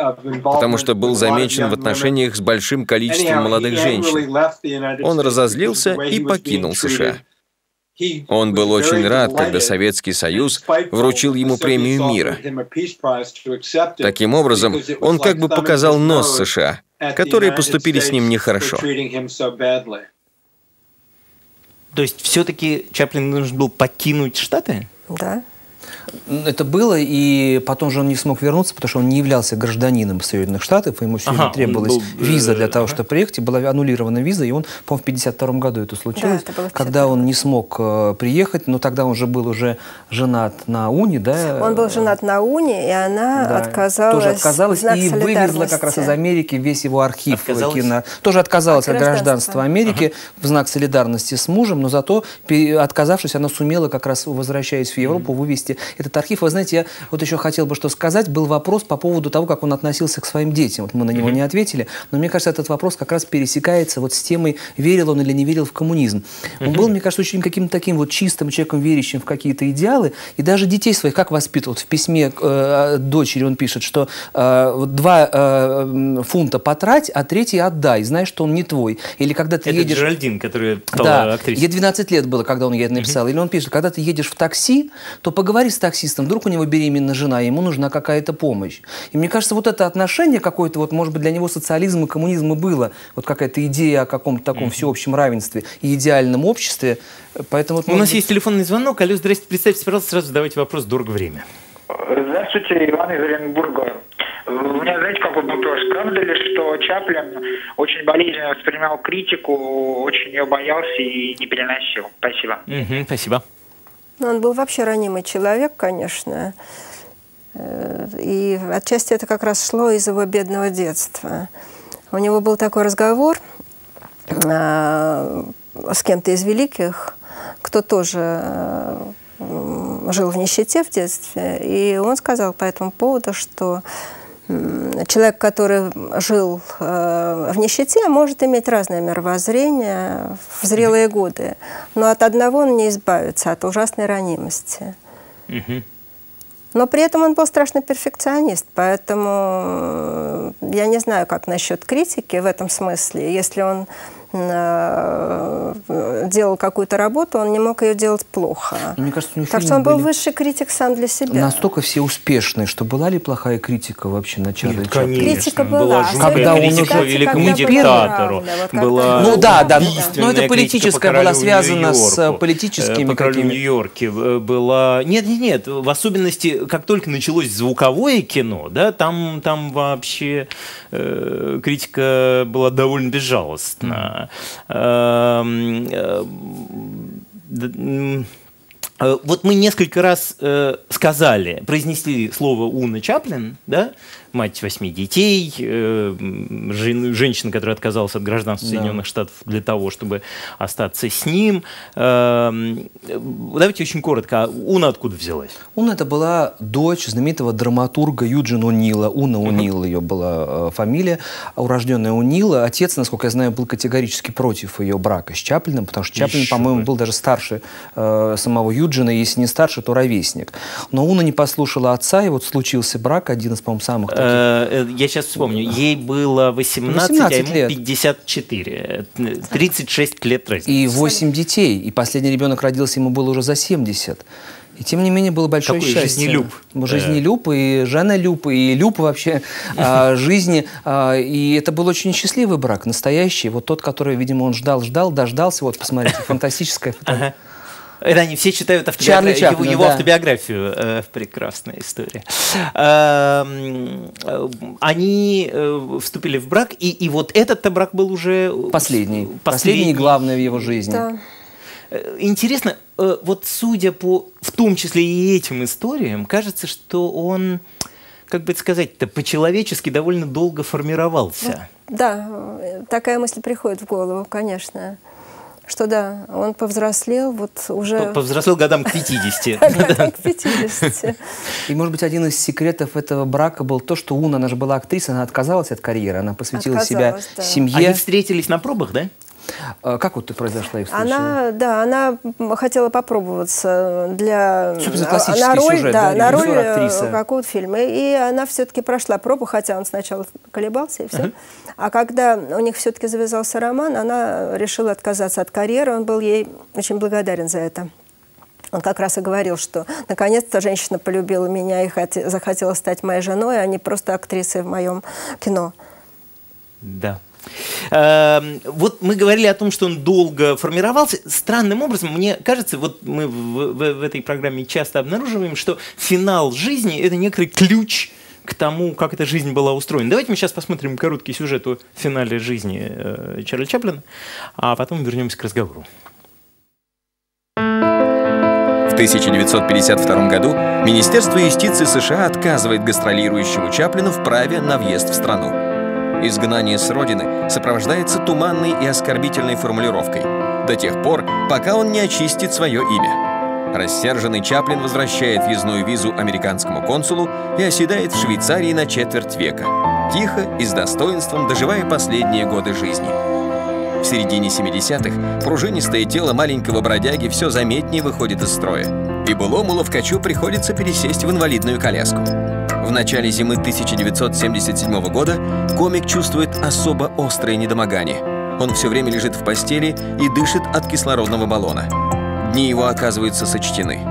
потому что был замечен в отношениях с большим количеством молодых женщин. Он разозлился и покинул США. Он был очень рад, когда Советский Союз вручил ему премию мира. Таким образом, он как бы показал нос США, которые поступили с ним нехорошо. То есть все-таки Чаплин должен был покинуть Штаты? Да. Это было, и потом же он не смог вернуться, потому что он не являлся гражданином Соединенных Штатов, ему все ага, требовалась был, виза для того, чтобы приехать, и была аннулирована виза, и он, по-моему, в 52 году это случилось, да, это когда он не смог э, приехать, но тогда он же был уже женат на Уни, да? Он был женат на Уни, и она да, отказалась. Тоже отказалась и вывезла как раз из Америки весь его архив. Отказалась? Кино, тоже отказалась от, от гражданства Америки ага. в знак солидарности с мужем, но зато, отказавшись, она сумела как раз, возвращаясь в Европу, вывести этот архив. Вы знаете, я вот еще хотел бы что сказать. Был вопрос по поводу того, как он относился к своим детям. Вот мы на него не ответили, но мне кажется, этот вопрос как раз пересекается вот с темой, верил он или не верил в коммунизм. Он был, мне кажется, очень каким-то таким вот чистым человеком, верящим в какие-то идеалы, и даже детей своих как воспитывал. В письме э, дочери он пишет, что э, два э, фунта потрать, а третий отдай, знаешь, что он не твой. Или когда ты Это едешь... Джеральдин, которая стала да, актрисой. Ей 12 лет было, когда он ей это написал. Или он пишет, когда ты едешь в такси, то поговори с таксистом, вдруг у него беременна жена, ему нужна какая-то помощь. И мне кажется, вот это отношение какое-то, вот, может быть, для него социализм и коммунизм и было, вот какая-то идея о каком-то таком mm-hmm. всеобщем равенстве и идеальном обществе. Поэтому, вот, У нас быть... есть телефонный звонок. Алло, здрасте, представьте, пожалуйста, сразу задавайте вопрос, дорого время. Здравствуйте, Иван из Оренбурга. У меня, знаете, какой вопрос? Правда ли, что Чаплин очень болезненно воспринимал критику, очень ее боялся и не переносил? Спасибо. Угу, спасибо. Ну, он был вообще ранимый человек, конечно. Э, и отчасти это как раз шло из его бедного детства. У него был такой разговор э, с кем-то из великих, кто тоже э, жил в нищете в детстве, и он сказал по этому поводу, что человек, который жил э, в нищете, может иметь разное мировоззрение в зрелые годы, но от одного он не избавится, от ужасной ранимости. Но при этом он был страшный перфекционист, поэтому э, я не знаю, как насчет критики в этом смысле. Если он делал какую-то работу, он не мог ее делать плохо. Ну, мне кажется, у так что он был высший критик сам для себя. Настолько все успешные, что была ли плохая критика вообще на Чарли Нет, конечно. Критика была. была когда он уже по великому диктатору. Была ну да, да. Но это политическая была связана с политическими по королю Нью-Йорке. Была... Нет, нет, нет. В особенности, как только началось звуковое кино, да, там, там вообще э, критика была довольно безжалостна. Эм, э, э, вот мы несколько раз э, сказали, произнесли слово Уна Чаплин, да, мать восьми детей, э, жен, женщина, которая отказалась от гражданства да. Соединенных Штатов для того, чтобы остаться с ним. Э, давайте очень коротко. А Уна откуда взялась? Уна это была дочь знаменитого драматурга Юджина Унила. Уна Унил ее была э, фамилия, урожденная Унила. Отец, насколько я знаю, был категорически против ее брака с Чаплином, потому что Чаплин, по-моему, был даже старше э, самого Юджина, если не старше, то ровесник. Но Уна не послушала отца, и вот случился брак, один из, по-моему, самых Э, э, я сейчас вспомню. Ей было 18, 18 а ему лет. 54. 36 лет разницы. И 8 детей. И последний ребенок родился, ему было уже за 70. И тем не менее было большое Какой счастье. Жизнелюб. Жизнелюб, и Жанна Люб, и Люб вообще а, жизни. А, и это был очень счастливый брак, настоящий. Вот тот, который, видимо, он ждал, ждал, дождался. Вот, посмотрите, фантастическая фотография. Это они все читают автобиографию, Чаплин, его, его да. автобиографию. Э, прекрасная история. Э, э, они э, вступили в брак, и, и вот этот-то брак был уже... Последний. Последний, последний главный в его жизни. Да. Э, интересно, э, вот судя по, в том числе и этим историям, кажется, что он, как бы сказать-то, по-человечески довольно долго формировался. Да, такая мысль приходит в голову, конечно что да, он повзрослел вот уже... Повзрослел годам к 50. Годам к 50. И, может быть, один из секретов этого брака был то, что Уна, она же была актриса, она отказалась от карьеры, она посвятила себя семье. Они встретились на пробах, да? А как вот произошла их встреча? Она, да, она хотела попробоваться для... на роль, сюжет, да, да, на роль э, какого-то фильма. И она все-таки прошла пробу, хотя он сначала колебался и все. А когда у них все-таки завязался роман, она решила отказаться от карьеры. Он был ей очень благодарен за это. Он как раз и говорил, что наконец-то женщина полюбила меня и хоте- захотела стать моей женой, а не просто актрисой в моем кино. Да. Эм, Вот мы говорили о том, что он долго формировался. Странным образом, мне кажется, вот мы в, в- в этой программе часто обнаруживаем, что финал жизни – это некоторый ключ к тому, как эта жизнь была устроена. Давайте мы сейчас посмотрим короткий сюжет о финале жизни э, Чарли Чаплина, а потом вернемся к разговору. В 1952 году Министерство юстиции США отказывает гастролирующему Чаплину в праве на въезд в страну. Изгнание с родины сопровождается туманной и оскорбительной формулировкой до тех пор, пока он не очистит свое имя. Рассерженный Чаплин возвращает въездную визу американскому консулу и оседает в Швейцарии на четверть века, тихо и с достоинством доживая последние годы жизни. В середине 70-х пружинистое тело маленького бродяги все заметнее выходит из строя, и былому ловкачу приходится пересесть в инвалидную коляску. В начале зимы 1977 года комик чувствует особо острое недомогание. Он все время лежит в постели и дышит от кислородного баллона. Дни его оказываются сочтены.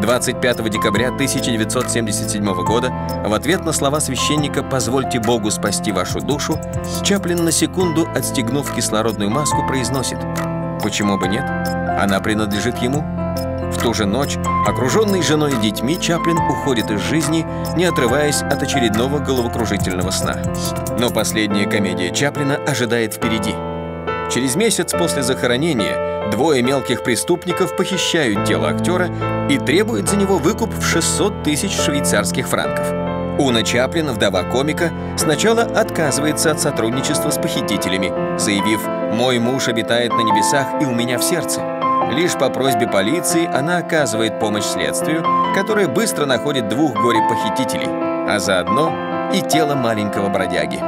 25 декабря 1977 года в ответ на слова священника «Позвольте Богу спасти вашу душу» Чаплин на секунду, отстегнув кислородную маску, произносит «Почему бы нет? Она принадлежит ему». В ту же ночь, окруженный женой и детьми, Чаплин уходит из жизни, не отрываясь от очередного головокружительного сна. Но последняя комедия Чаплина ожидает впереди. Через месяц после захоронения двое мелких преступников похищают тело актера и требуют за него выкуп в 600 тысяч швейцарских франков. Уна Чаплин, вдова комика, сначала отказывается от сотрудничества с похитителями, заявив «Мой муж обитает на небесах и у меня в сердце». Лишь по просьбе полиции она оказывает помощь следствию, которое быстро находит двух горе-похитителей, а заодно и тело маленького бродяги.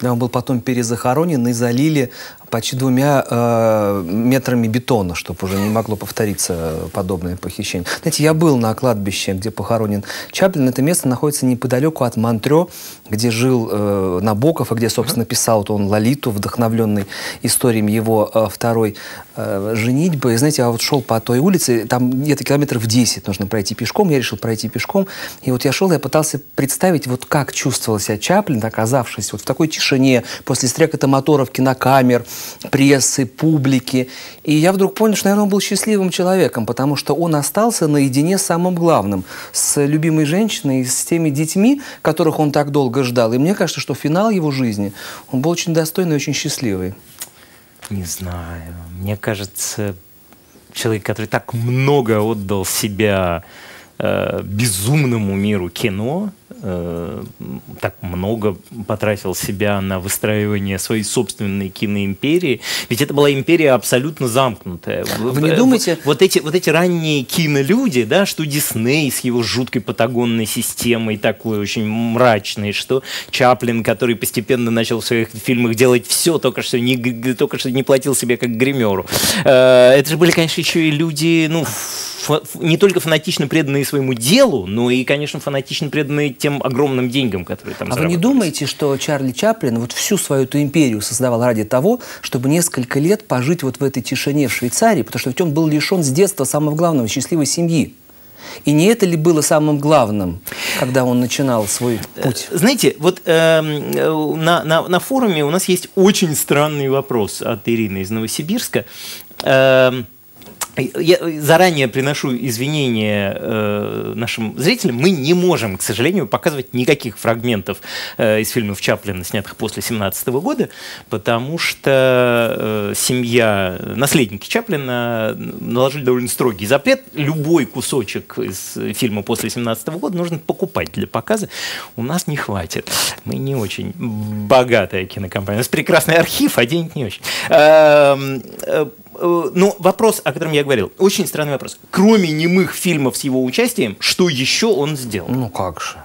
Да, он был потом перезахоронен и залили почти двумя э, метрами бетона, чтобы уже не могло повториться подобное похищение. Знаете, я был на кладбище, где похоронен Чаплин. Это место находится неподалеку от Монтрё, где жил э, Набоков, и где, собственно, писал он Лолиту, вдохновленный историями его э, второй э, женитьбы. И, знаете, я вот шел по той улице, там где-то километров 10 нужно пройти пешком. Я решил пройти пешком. И вот я шел, я пытался представить, вот как чувствовал себя Чаплин, оказавшись вот в такой тишине, после стрекота моторов, кинокамер, прессы, публики. И я вдруг понял, что, наверное, он был счастливым человеком, потому что он остался наедине с самым главным, с любимой женщиной, с теми детьми, которых он так долго ждал. И мне кажется, что финал его жизни, он был очень достойный и очень счастливый. Не знаю. Мне кажется, человек, который так много отдал себя э, безумному миру кино, э, так много потратил себя на выстраивание своей собственной киноимперии. Ведь это была империя абсолютно замкнутая. Вы не думаете- Вот эти, вот эти ранние кинолюди, да, что Дисней с его жуткой патагонной системой такой очень мрачной, что Чаплин, который постепенно начал в своих фильмах делать все, только что не, только что не платил себе как гримеру. Э, Это же были, конечно, еще и люди, ну, не только фанатично преданные своему делу, но и, конечно, фанатично преданные тем огромным деньгам, которые там А вы не думаете, что Чарли Чаплин вот всю свою эту империю создавал ради того, чтобы несколько лет пожить вот в этой тишине в Швейцарии, потому что ведь он был лишен с детства самого главного – счастливой семьи. И не это ли было самым главным, когда он начинал свой путь? Знаете, вот эм, э, на, на, на форуме у нас есть очень странный вопрос от Ирины из Новосибирска. Эм, я заранее приношу извинения э, нашим зрителям. Мы не можем, к сожалению, показывать никаких фрагментов э, из фильмов Чаплина, снятых после 17 года, потому что э, семья, наследники Чаплина наложили довольно строгий запрет. Любой кусочек из фильма после 17 года нужно покупать для показа. У нас не хватит. Мы не очень богатая кинокомпания. У нас прекрасный архив, а денег не очень. Эм, э, э, Но вопрос, о котором я говорил, очень странный вопрос. Кроме немых фильмов с его участием, что еще он сделал? Ну как же.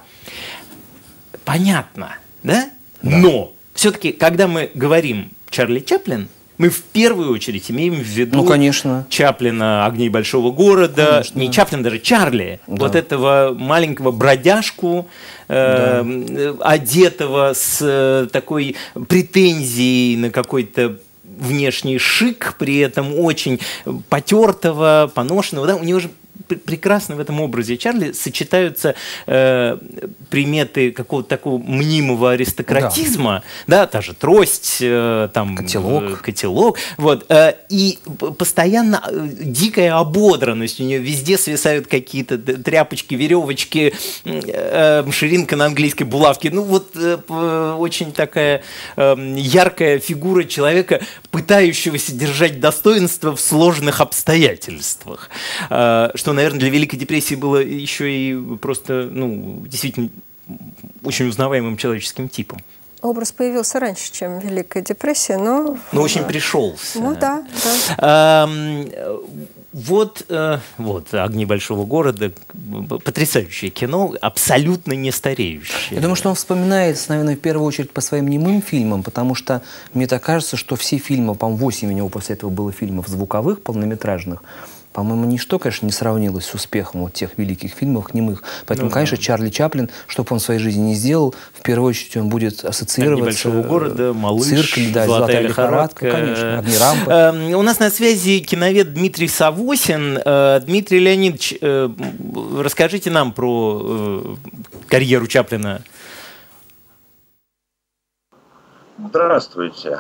Понятно, да? Но все-таки, когда мы говорим Чарли Чаплин, мы в первую очередь имеем в виду ну, конечно. Чаплина «Огней большого города», конечно. не Чаплин, даже Чарли, да. вот этого маленького бродяжку, э, да. одетого с э, такой претензией на какой-то внешний шик, при этом очень потертого, поношенного. Да? У него же прекрасно в этом образе. Чарли сочетаются э, приметы какого-то такого мнимого аристократизма, да, да та же трость, э, там котелок, э, котелок, вот, э, и постоянно э, дикая ободранность у нее везде свисают какие-то тряпочки, веревочки, э, ширинка на английской булавке, ну вот э, очень такая э, яркая фигура человека, пытающегося держать достоинство в сложных обстоятельствах, э, что наверное, для Великой депрессии было еще и просто, ну, действительно очень узнаваемым человеческим типом. Образ появился раньше, чем Великая депрессия, но... Но очень пришелся. Ну да, да. А, вот, э, вот «Огни большого города», потрясающее кино, абсолютно не стареющее. Я думаю, что он вспоминается, наверное, в первую очередь по своим немым фильмам, потому что мне так кажется, что все фильмы, по-моему, 8 у него после этого было фильмов звуковых, полнометражных, по-моему, ничто, конечно, не сравнилось с успехом вот тех великих фильмов немых. Поэтому, ну, конечно, да. Чарли Чаплин, что бы он в своей жизни не сделал, в первую очередь он будет ассоциироваться... Небольшого города, малыш, цирк, да, золотая, лихорадка, конечно, огнирампа. Э, у нас на связи киновед Дмитрий Савосин. Э, Дмитрий Леонидович, э, расскажите нам про карьеру Чаплина. Здравствуйте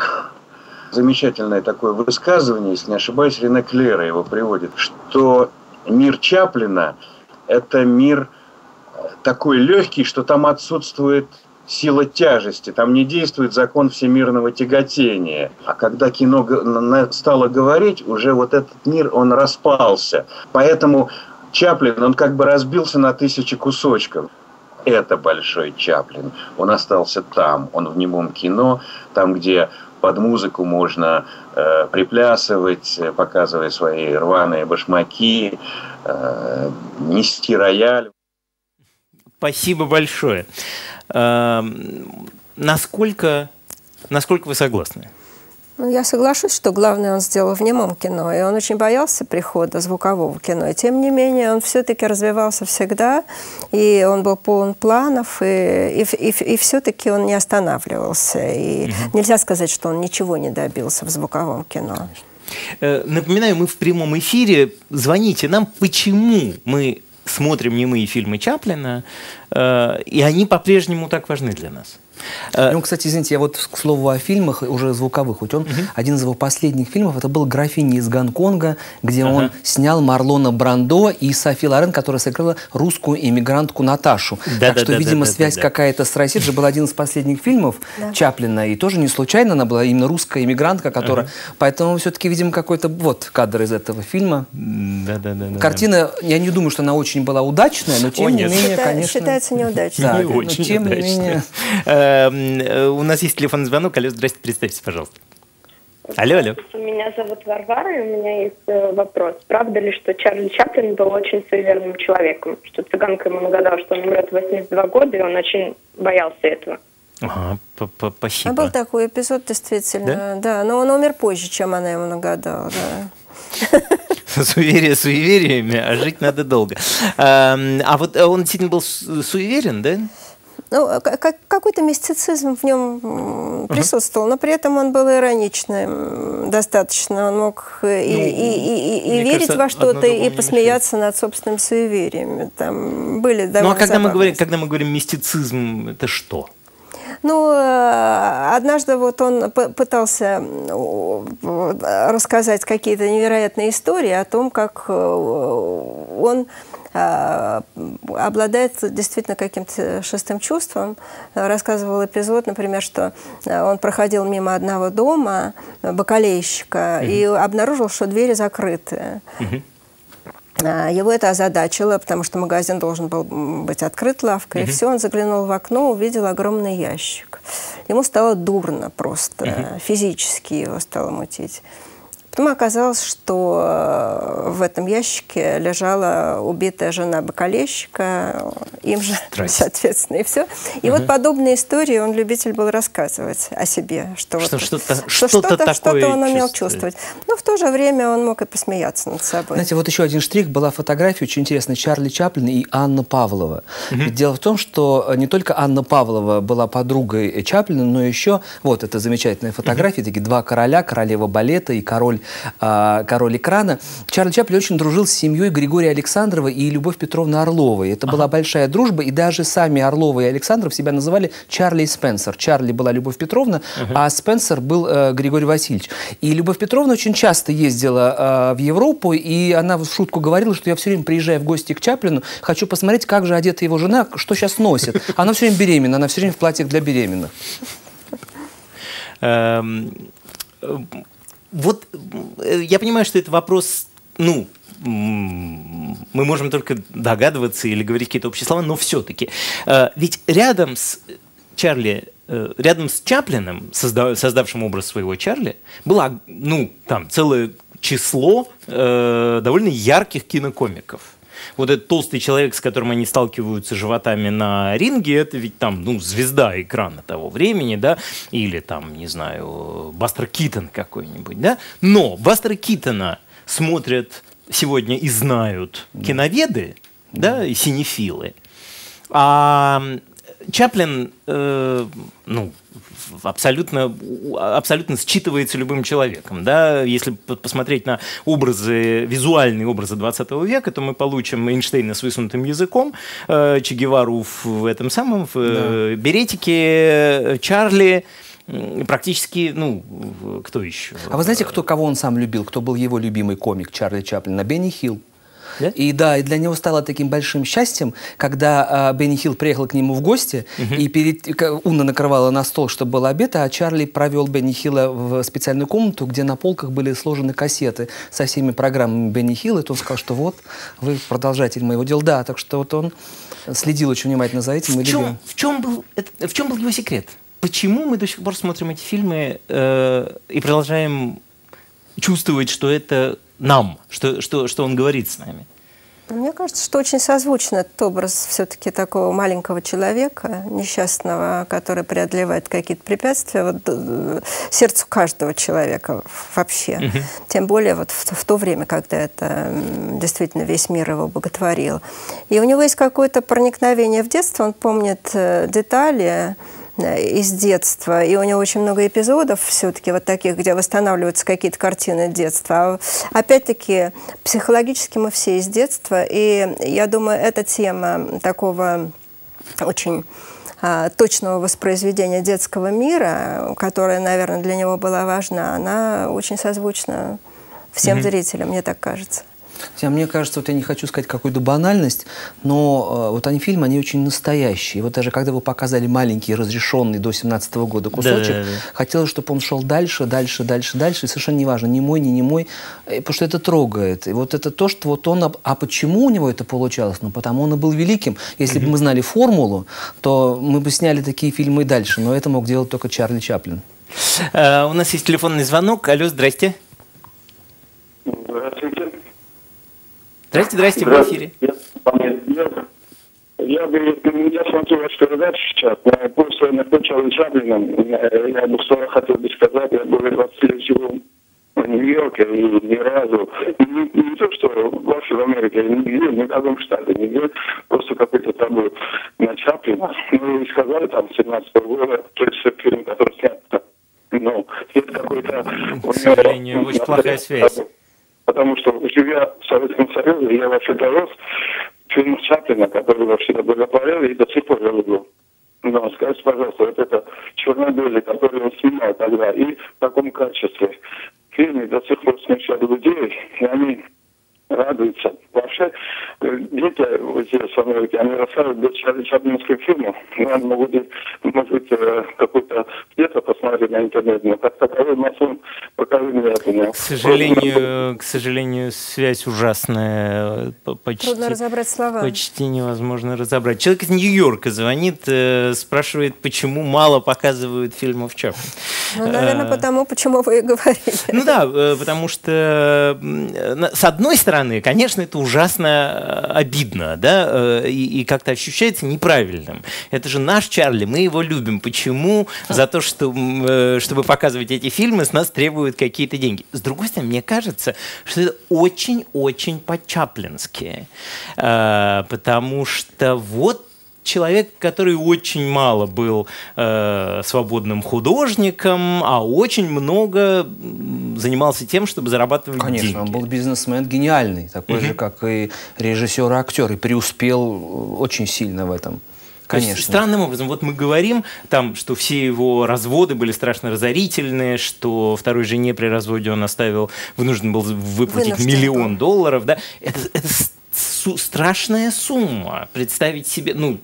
замечательное такое высказывание, если не ошибаюсь, Рене Клера его приводит, что мир Чаплина – это мир э, такой легкий, что там отсутствует сила тяжести, там не действует закон всемирного тяготения. А когда кино стало говорить, уже вот этот мир, он распался. Поэтому Чаплин, он как бы разбился на тысячи кусочков. Это большой Чаплин. Он остался там, он в немом кино, там, где под музыку можно э, приплясывать, показывая свои рваные башмаки, э, нести рояль. Спасибо большое. Э, насколько, насколько вы согласны? Ну, я соглашусь, что главное он сделал в немом кино, и он очень боялся прихода звукового кино. И тем не менее, он все-таки развивался всегда, и он был полон планов, и, и, и, и все-таки он не останавливался. И угу. нельзя сказать, что он ничего не добился в звуковом кино. Э, напоминаю, мы в прямом эфире. Звоните нам, почему мы смотрим немые фильмы Чаплина, э, и они по-прежнему так важны для нас. Э, ну, кстати, извините, я вот к слову о фильмах, уже звуковых, вот он, угу. один из его последних фильмов, это был «Графиня из Гонконга», где ага. он снял Марлона Брандо и Софи Лорен, которая сыграла русскую иммигрантку Наташу. Да, так да, что, да, видимо, да, связь да, какая-то с Россией. Это же был один из последних фильмов да. Чаплина, и тоже не случайно она была именно русская иммигрантка, которая... Ага. Поэтому все-таки, видимо, какой-то вот кадр из этого фильма. Да, да, да. Картина, да. я не думаю, что она очень была удачная, но тем О, не менее, Счита... конечно... Считается неудачной. Да, не но тем не менее... Э, Э, у нас есть телефонный звонок. Алло, здрасте, представьтесь, пожалуйста. Алло, алло. Меня зовут Варвара, и у меня есть э, вопрос. Правда ли, что Чарли Чаплин был очень суеверным человеком? Что цыганка ему нагадала, что он умрет в 82 года, и он очень боялся этого? Ага, спасибо. А был такой эпизод, действительно. Да? да, но он умер позже, чем она ему нагадала, да. Суеверие суевериями, а жить надо долго. А вот он действительно был суеверен, да? Ну, какой-то мистицизм в нем присутствовал, но при этом он был ироничным достаточно. Он мог и, ну, и, и, и верить кажется, во что-то, и посмеяться над собственным суеверием. Там были Ну, а когда мы, говорим, когда мы говорим мистицизм, это что? Ну, э, однажды вот он пытался рассказать какие-то невероятные истории о том, как э, он обладает действительно каким-то шестым чувством. Рассказывал эпизод, например, что э, он проходил мимо одного дома, э, бакалейщика, угу. и обнаружил, что двери закрыты. Угу. Его это озадачило, потому что магазин должен был быть открыт лавкой. Угу. И все, он заглянул в окно, увидел огромный ящик. Ему стало дурно просто, угу. физически его стало мутить Потом оказалось, что э, в этом ящике лежала убитая жена бокалейщика, им же, Здрасте. соответственно, и все. И угу. вот подобные истории он любитель был рассказывать о себе, что, что вот, что-то, что что-то, что-то он умел чувствовать. Но в то же время он мог и посмеяться над собой. Знаете, вот еще один штрих была фотография очень интересная Чарли Чаплин и Анна Павлова. Угу. Дело в том, что не только Анна Павлова была подругой Чаплина, но еще вот это замечательная фотография, угу. такие два короля, королева балета и король, э, король экрана. Чарли Чаплин очень дружил с семьей Григория Александрова и Любовь Петровны Орловой. Это ага. была большая дружба, и даже сами Орлова и Александров себя называли Чарли и Спенсер. Чарли была Любовь Петровна, угу. а Спенсер был э, Григорий Васильевич. И Любовь Петровна очень часто ездила э, в Европу, и она в шутку говорила, что я все время приезжаю в гости к Чаплину, хочу посмотреть, как же одета его жена, что сейчас носит. Она все время беременна, она все время в платьях для беременных. Вот э, я понимаю, что это вопрос, ну, мы можем только догадываться или говорить какие-то общие слова, но все-таки. Э, ведь рядом с Чарли, э, рядом с Чаплиным, создавшим образ своего Чарли, было, ну, там, целое число довольно ярких кинокомиков вот этот толстый человек, с которым они сталкиваются животами на ринге, это ведь там, ну, звезда экрана того времени, да, или там, не знаю, Бастер Китон какой-нибудь, да. Но Бастера Китона смотрят сегодня и знают киноведы, да, и синефилы. А Чаплин, э, ну, абсолютно, абсолютно считывается любым человеком. Да? Если посмотреть на образы, визуальные образы 20 века, то мы получим Эйнштейна с высунутым языком, э, Че Гевару в этом самом, в э, да. беретике, Чарли, практически, ну, кто еще? А вы знаете, кто, кого он сам любил, кто был его любимый комик Чарли Чаплина? Бенни Хилл. Да? И да, и для него стало таким большим счастьем, когда э, Бенни Хилл приехал к нему в гости, угу. и перед, Уна накрывала на стол, чтобы был обед, а Чарли провел Бенни Хилла в специальную комнату, где на полках были сложены кассеты со всеми программами Бенни Хилла, и он сказал, что вот, вы продолжатель моего дела. Да, так что вот он следил очень внимательно за этим. В, чем, в, чем, был, в чем был его секрет? Почему мы до сих пор смотрим эти фильмы э, и продолжаем чувствовать, что это нам, что, что, что он говорит с нами? Мне кажется, что очень созвучен этот образ все-таки такого маленького человека, несчастного, который преодолевает какие-то препятствия, вот, э, сердцу каждого человека вообще. Угу. Тем более вот в, в то время, когда это действительно весь мир его боготворил. И у него есть какое-то проникновение в детство, он помнит э, детали, из детства. И у него очень много эпизодов все-таки вот таких, где восстанавливаются какие-то картины детства. А опять-таки, психологически мы все из детства. И я думаю, эта тема такого очень а, точного воспроизведения детского мира, которая, наверное, для него была важна, она очень созвучна всем mm-hmm. зрителям, мне так кажется. Хотя мне кажется, вот я не хочу сказать какую-то банальность, но э, вот они фильмы, они очень настоящие. Вот даже когда вы показали маленький, разрешенный до 17 -го года кусочек, да, да, да. хотелось, чтобы он шел дальше, дальше, дальше, дальше. И совершенно неважно, не мой, не не мой, э, потому что это трогает. И вот это то, что вот он... А почему у него это получалось? Ну, потому он и был великим. Если бы мы знали формулу, то мы бы сняли такие фильмы и дальше. Но это мог делать только Чарли Чаплин. Uh, у нас есть телефонный звонок. Алло, здрасте. Здравствуйте. Здрасте, здрасте, в эфире. Я бы, я смотрю вашу передачу сейчас, я просто начал Чаплином, я бы что хотел бы сказать, я был 20 лет живу в Нью-Йорке и ни разу, не, не то, что вообще в Америке, нигде, ни в одном штате, нигде, просто какой-то там был на Чаплина. Ну, и сказали там 17 -го года, то есть фильм, который снят, ну, это какой-то... К сожалению, очень плохая связь потому что живя в Советском Союзе, я вообще дорос фильм Чаплина, который вообще благотворил и до сих пор я люблю. Но скажите, пожалуйста, вот это черно-белый, который он снимал тогда, и в таком качестве. Фильмы до сих пор смещали людей, и они радуются. Вообще, э, дети вот в Америке, они рассказывают Чаплинских фильмов. Ну, они могут, может быть, э, какой-то где-то посмотреть на интернете, но как таковой массовым показывать не К сожалению, к сожалению, связь ужасная. Почти, Трудно разобрать слова. Почти невозможно разобрать. Человек из Нью-Йорка звонит, э, спрашивает, почему мало показывают фильмов Чаплина. Ну, наверное, потому, почему вы и говорили. Ну да, э, потому что, с одной стороны, конечно, это ужасно э, обидно, да, э, и, и как-то ощущается неправильным. Это же наш Чарли, мы его любим. Почему за то, что, чтобы показывать эти фильмы, с нас требуют какие-то деньги? С другой стороны, мне кажется, что это очень-очень по-чаплински. Потому что вот человек, который очень мало был э, свободным художником, а очень много занимался тем, чтобы зарабатывать Конечно, деньги. он был бизнесмен гениальный, такой угу. же, как и режиссер и актер, и преуспел очень сильно в этом. Конечно. есть, странным образом, вот мы говорим, там, что все его разводы были страшно разорительные, что второй жене при разводе он оставил, вынужден был выплатить Вынужден миллион был. долларов, да, это, это страшная сумма. Представить себе, ну,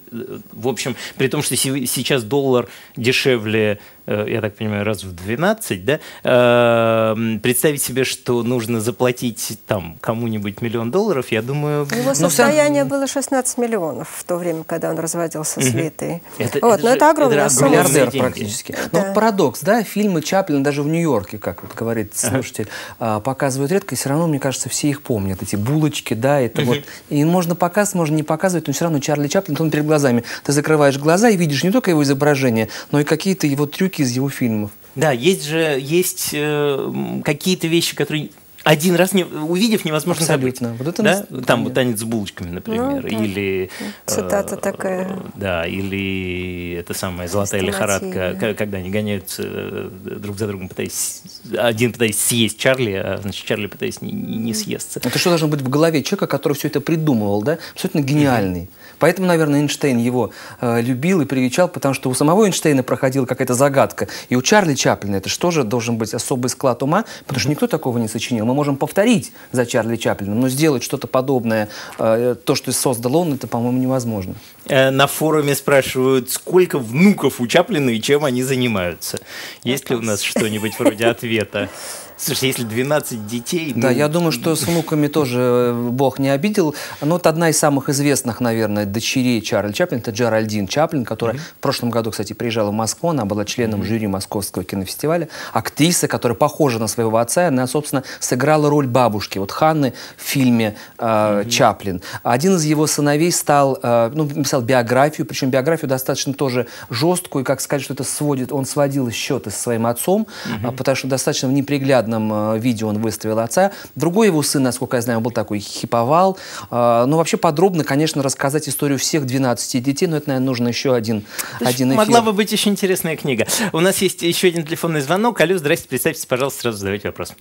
в общем, при том, что сейчас доллар дешевле Э, я так понимаю, раз в 12, да, э, представить себе, что нужно заплатить там кому-нибудь миллион долларов, я думаю... Его ну, состояние сам... было 16 миллионов в то время, когда он разводился с Литой. Это, вот, это но же, это огромная это сумма. Миллиардер практически. Да. Но вот парадокс, да, фильмы Чаплина даже в Нью-Йорке, как вот говорит слушатель, ага. показывают редко, и все равно, мне кажется, все их помнят, эти булочки, да, это вот... И можно показывать, можно не показывать, но все равно Чарли Чаплин, он перед глазами. Ты закрываешь глаза и видишь не только его изображение, но и какие-то его трюки из его фильмов. Да, есть же есть э, какие-то вещи, которые один раз не, увидев, невозможно Абсолютно. забыть. Вот это да? Нас... Там вот танец с булочками, например. Ну, да. Или... Цитата э, такая. Да, или это самая золотая лихорадка, когда они гоняются э, друг за другом, пытаясь... Один пытаясь съесть Чарли, а значит, Чарли пытаясь не, не съесться. Это что должно быть в голове человека, который все это придумывал, да? Абсолютно гениальный. Mm-hmm. Поэтому, наверное, Эйнштейн его э, любил и привечал, потому что у самого Эйнштейна проходила какая-то загадка. И у Чарли Чаплина это что же должен быть особый склад ума, потому что никто такого не сочинил. Мы можем повторить за Чарли Чаплином, но сделать что-то подобное, э, то, что создал он, это, по-моему, невозможно. Э, на форуме спрашивают, сколько внуков у Чаплина и чем они занимаются. Есть ли у нас что-нибудь вроде ответа? Слушай, если 12 детей... Да, ну... я думаю, что с внуками тоже э, Бог не обидел. Но вот одна из самых известных, наверное, дочерей Чарли Чаплин, это Джеральдин Чаплин, которая mm-hmm. в прошлом году, кстати, приезжала в Москву, она была членом mm-hmm. жюри Московского кинофестиваля. Актриса, которая похожа на своего отца, она, собственно, сыграла роль бабушки, вот Ханны в фильме э, mm-hmm. Чаплин. Один из его сыновей стал, э, ну, писал биографию, причем биографию достаточно тоже жесткую, как сказать, что это сводит, он сводил счеты со своим отцом, mm-hmm. потому что достаточно в неприглядном одном э, видео он выставил отца. Другой его сын, насколько я знаю, был такой хиповал. Э, ну, вообще подробно, конечно, рассказать историю всех 12 детей, но это, наверное, нужно еще один, один эфир. Могла бы быть еще интересная книга. У нас есть еще один телефонный звонок. Алло, здрасте, представьтесь, пожалуйста, сразу задавайте вопрос.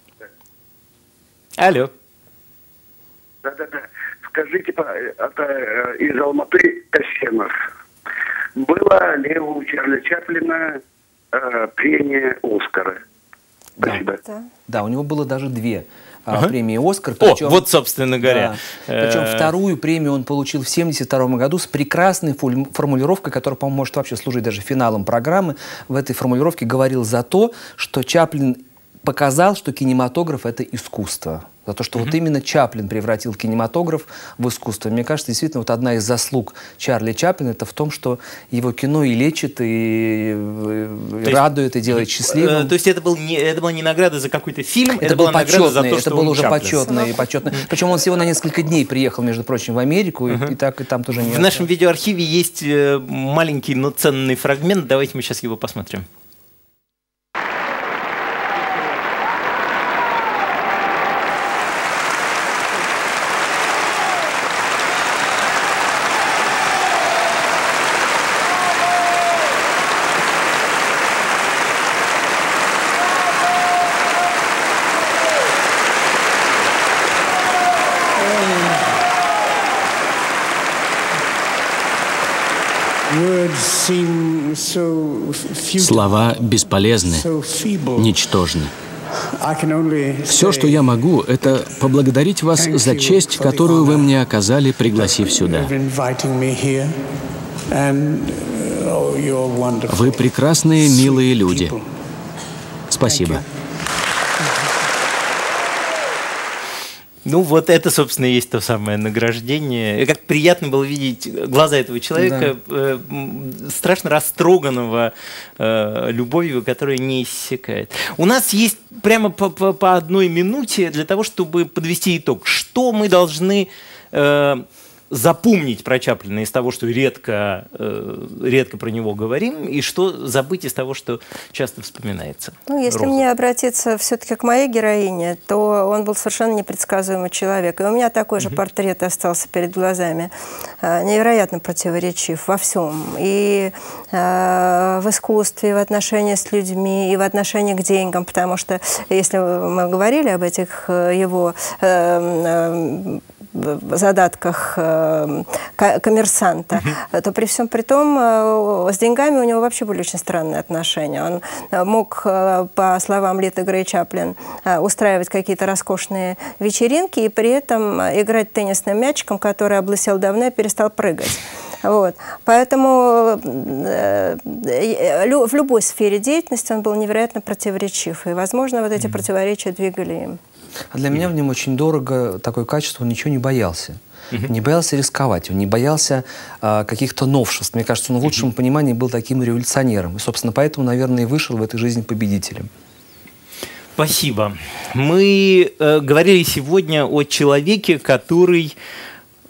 Алло. Да-да-да. Скажите, это э, из Алматы Касьянов. Было ли у Чарли Чаплина э, премия Оскара? Спасибо. Да. да, у него было даже две а, ага. премии «Оскар». Причем, О, вот, собственно говоря. Да, причем э, вторую премию он получил в 1972 году с прекрасной формулировкой, которая, по-моему, может вообще служить даже финалом программы. В этой формулировке говорил за то, что Чаплин показал, что кинематограф – это искусство. За то, что mm-hmm. вот именно Чаплин превратил кинематограф в искусство. Мне кажется, действительно, вот одна из заслуг Чарли Чаплина это в том, что его кино и лечит, и, и радует, и делает счастливым. Э, то есть это, был не, это была не награда за какой-то фильм, это, это была почетный, награда за то, что Это был уже Чаплин. почетный, почетный. Причем он всего на несколько дней приехал, между прочим, в Америку, uh-huh. и, и так и там тоже не В нашем видеоархиве есть э, маленький, но ценный фрагмент. Давайте мы сейчас его посмотрим. Слова бесполезны, ничтожны. Все, что я могу, это поблагодарить вас за честь, которую вы мне оказали, пригласив сюда. Вы прекрасные, милые люди. Спасибо. Ну, вот это, собственно, и есть то самое награждение. И как приятно было видеть глаза этого человека, да. э, страшно растроганного э, любовью, которая не иссякает. У нас есть прямо по, по, по одной минуте для того, чтобы подвести итог. Что мы должны э, запомнить про Чаплина из того, что редко, э, редко про него говорим, и что забыть из того, что часто вспоминается? Ну, если Роза. мне обратиться все-таки к моей героине, то он был совершенно непредсказуемый человек. И у меня такой же портрет остался перед глазами. Э, невероятно противоречив во всем. И э, в искусстве, и в отношении с людьми, и в отношении к деньгам. Потому что, если мы говорили об этих э, его э, э, задатках э, коммерсанта, угу. то при всем при том э, с деньгами у него вообще были очень странные отношения. Он э, мог, по словам Литы Грей Чаплин, устраивать какие-то роскошные вечеринки и при этом играть теннисным мячиком, который облысел давно и перестал прыгать. Вот. Поэтому э, в любой сфере деятельности он был невероятно противоречив. И, возможно, вот эти mm-hmm. противоречия двигали им. А для меня в нем очень дорого такое качество, он ничего не боялся. Не боялся рисковать, он не боялся а, каких-то новшеств. Мне кажется, он в лучшем понимании был таким революционером. И, собственно, поэтому, наверное, и вышел в этой жизни победителем. Спасибо. Мы э, говорили сегодня о человеке, который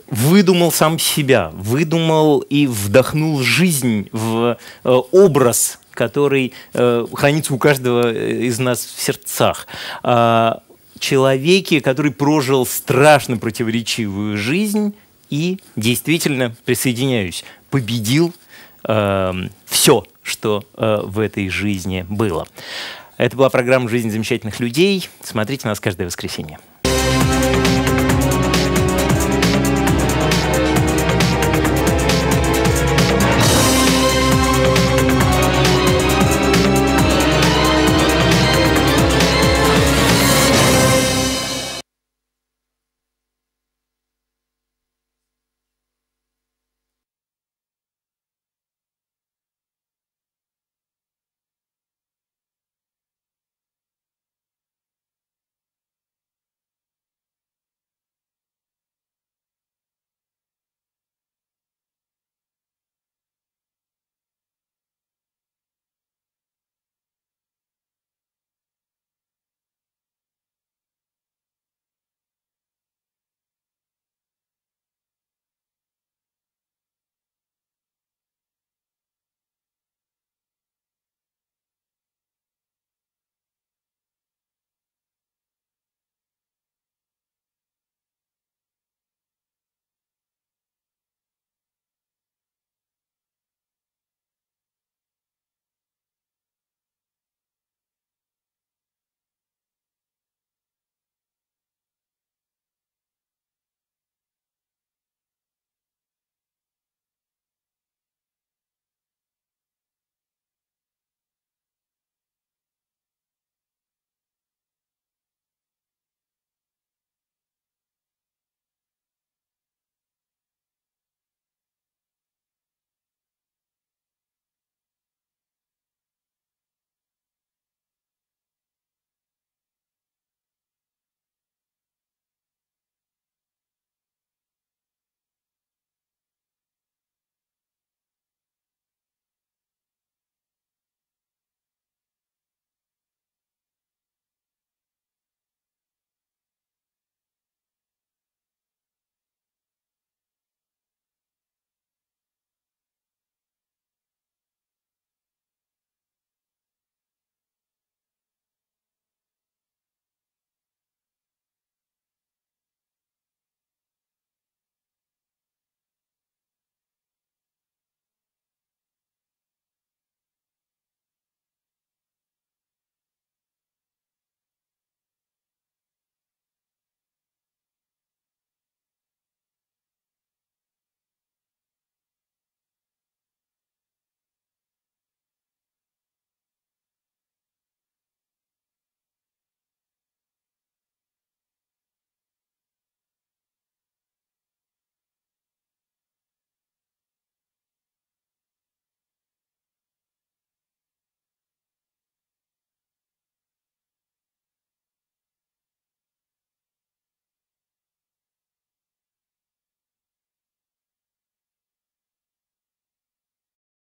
выдумал сам себя, выдумал и вдохнул жизнь в э, образ, который э, хранится у каждого из нас в сердцах. А, человеке, который прожил страшно противоречивую жизнь и действительно, присоединяюсь, победил э, все, что э, в этой жизни было. Это была программа «Жизнь замечательных людей». Смотрите нас каждое воскресенье.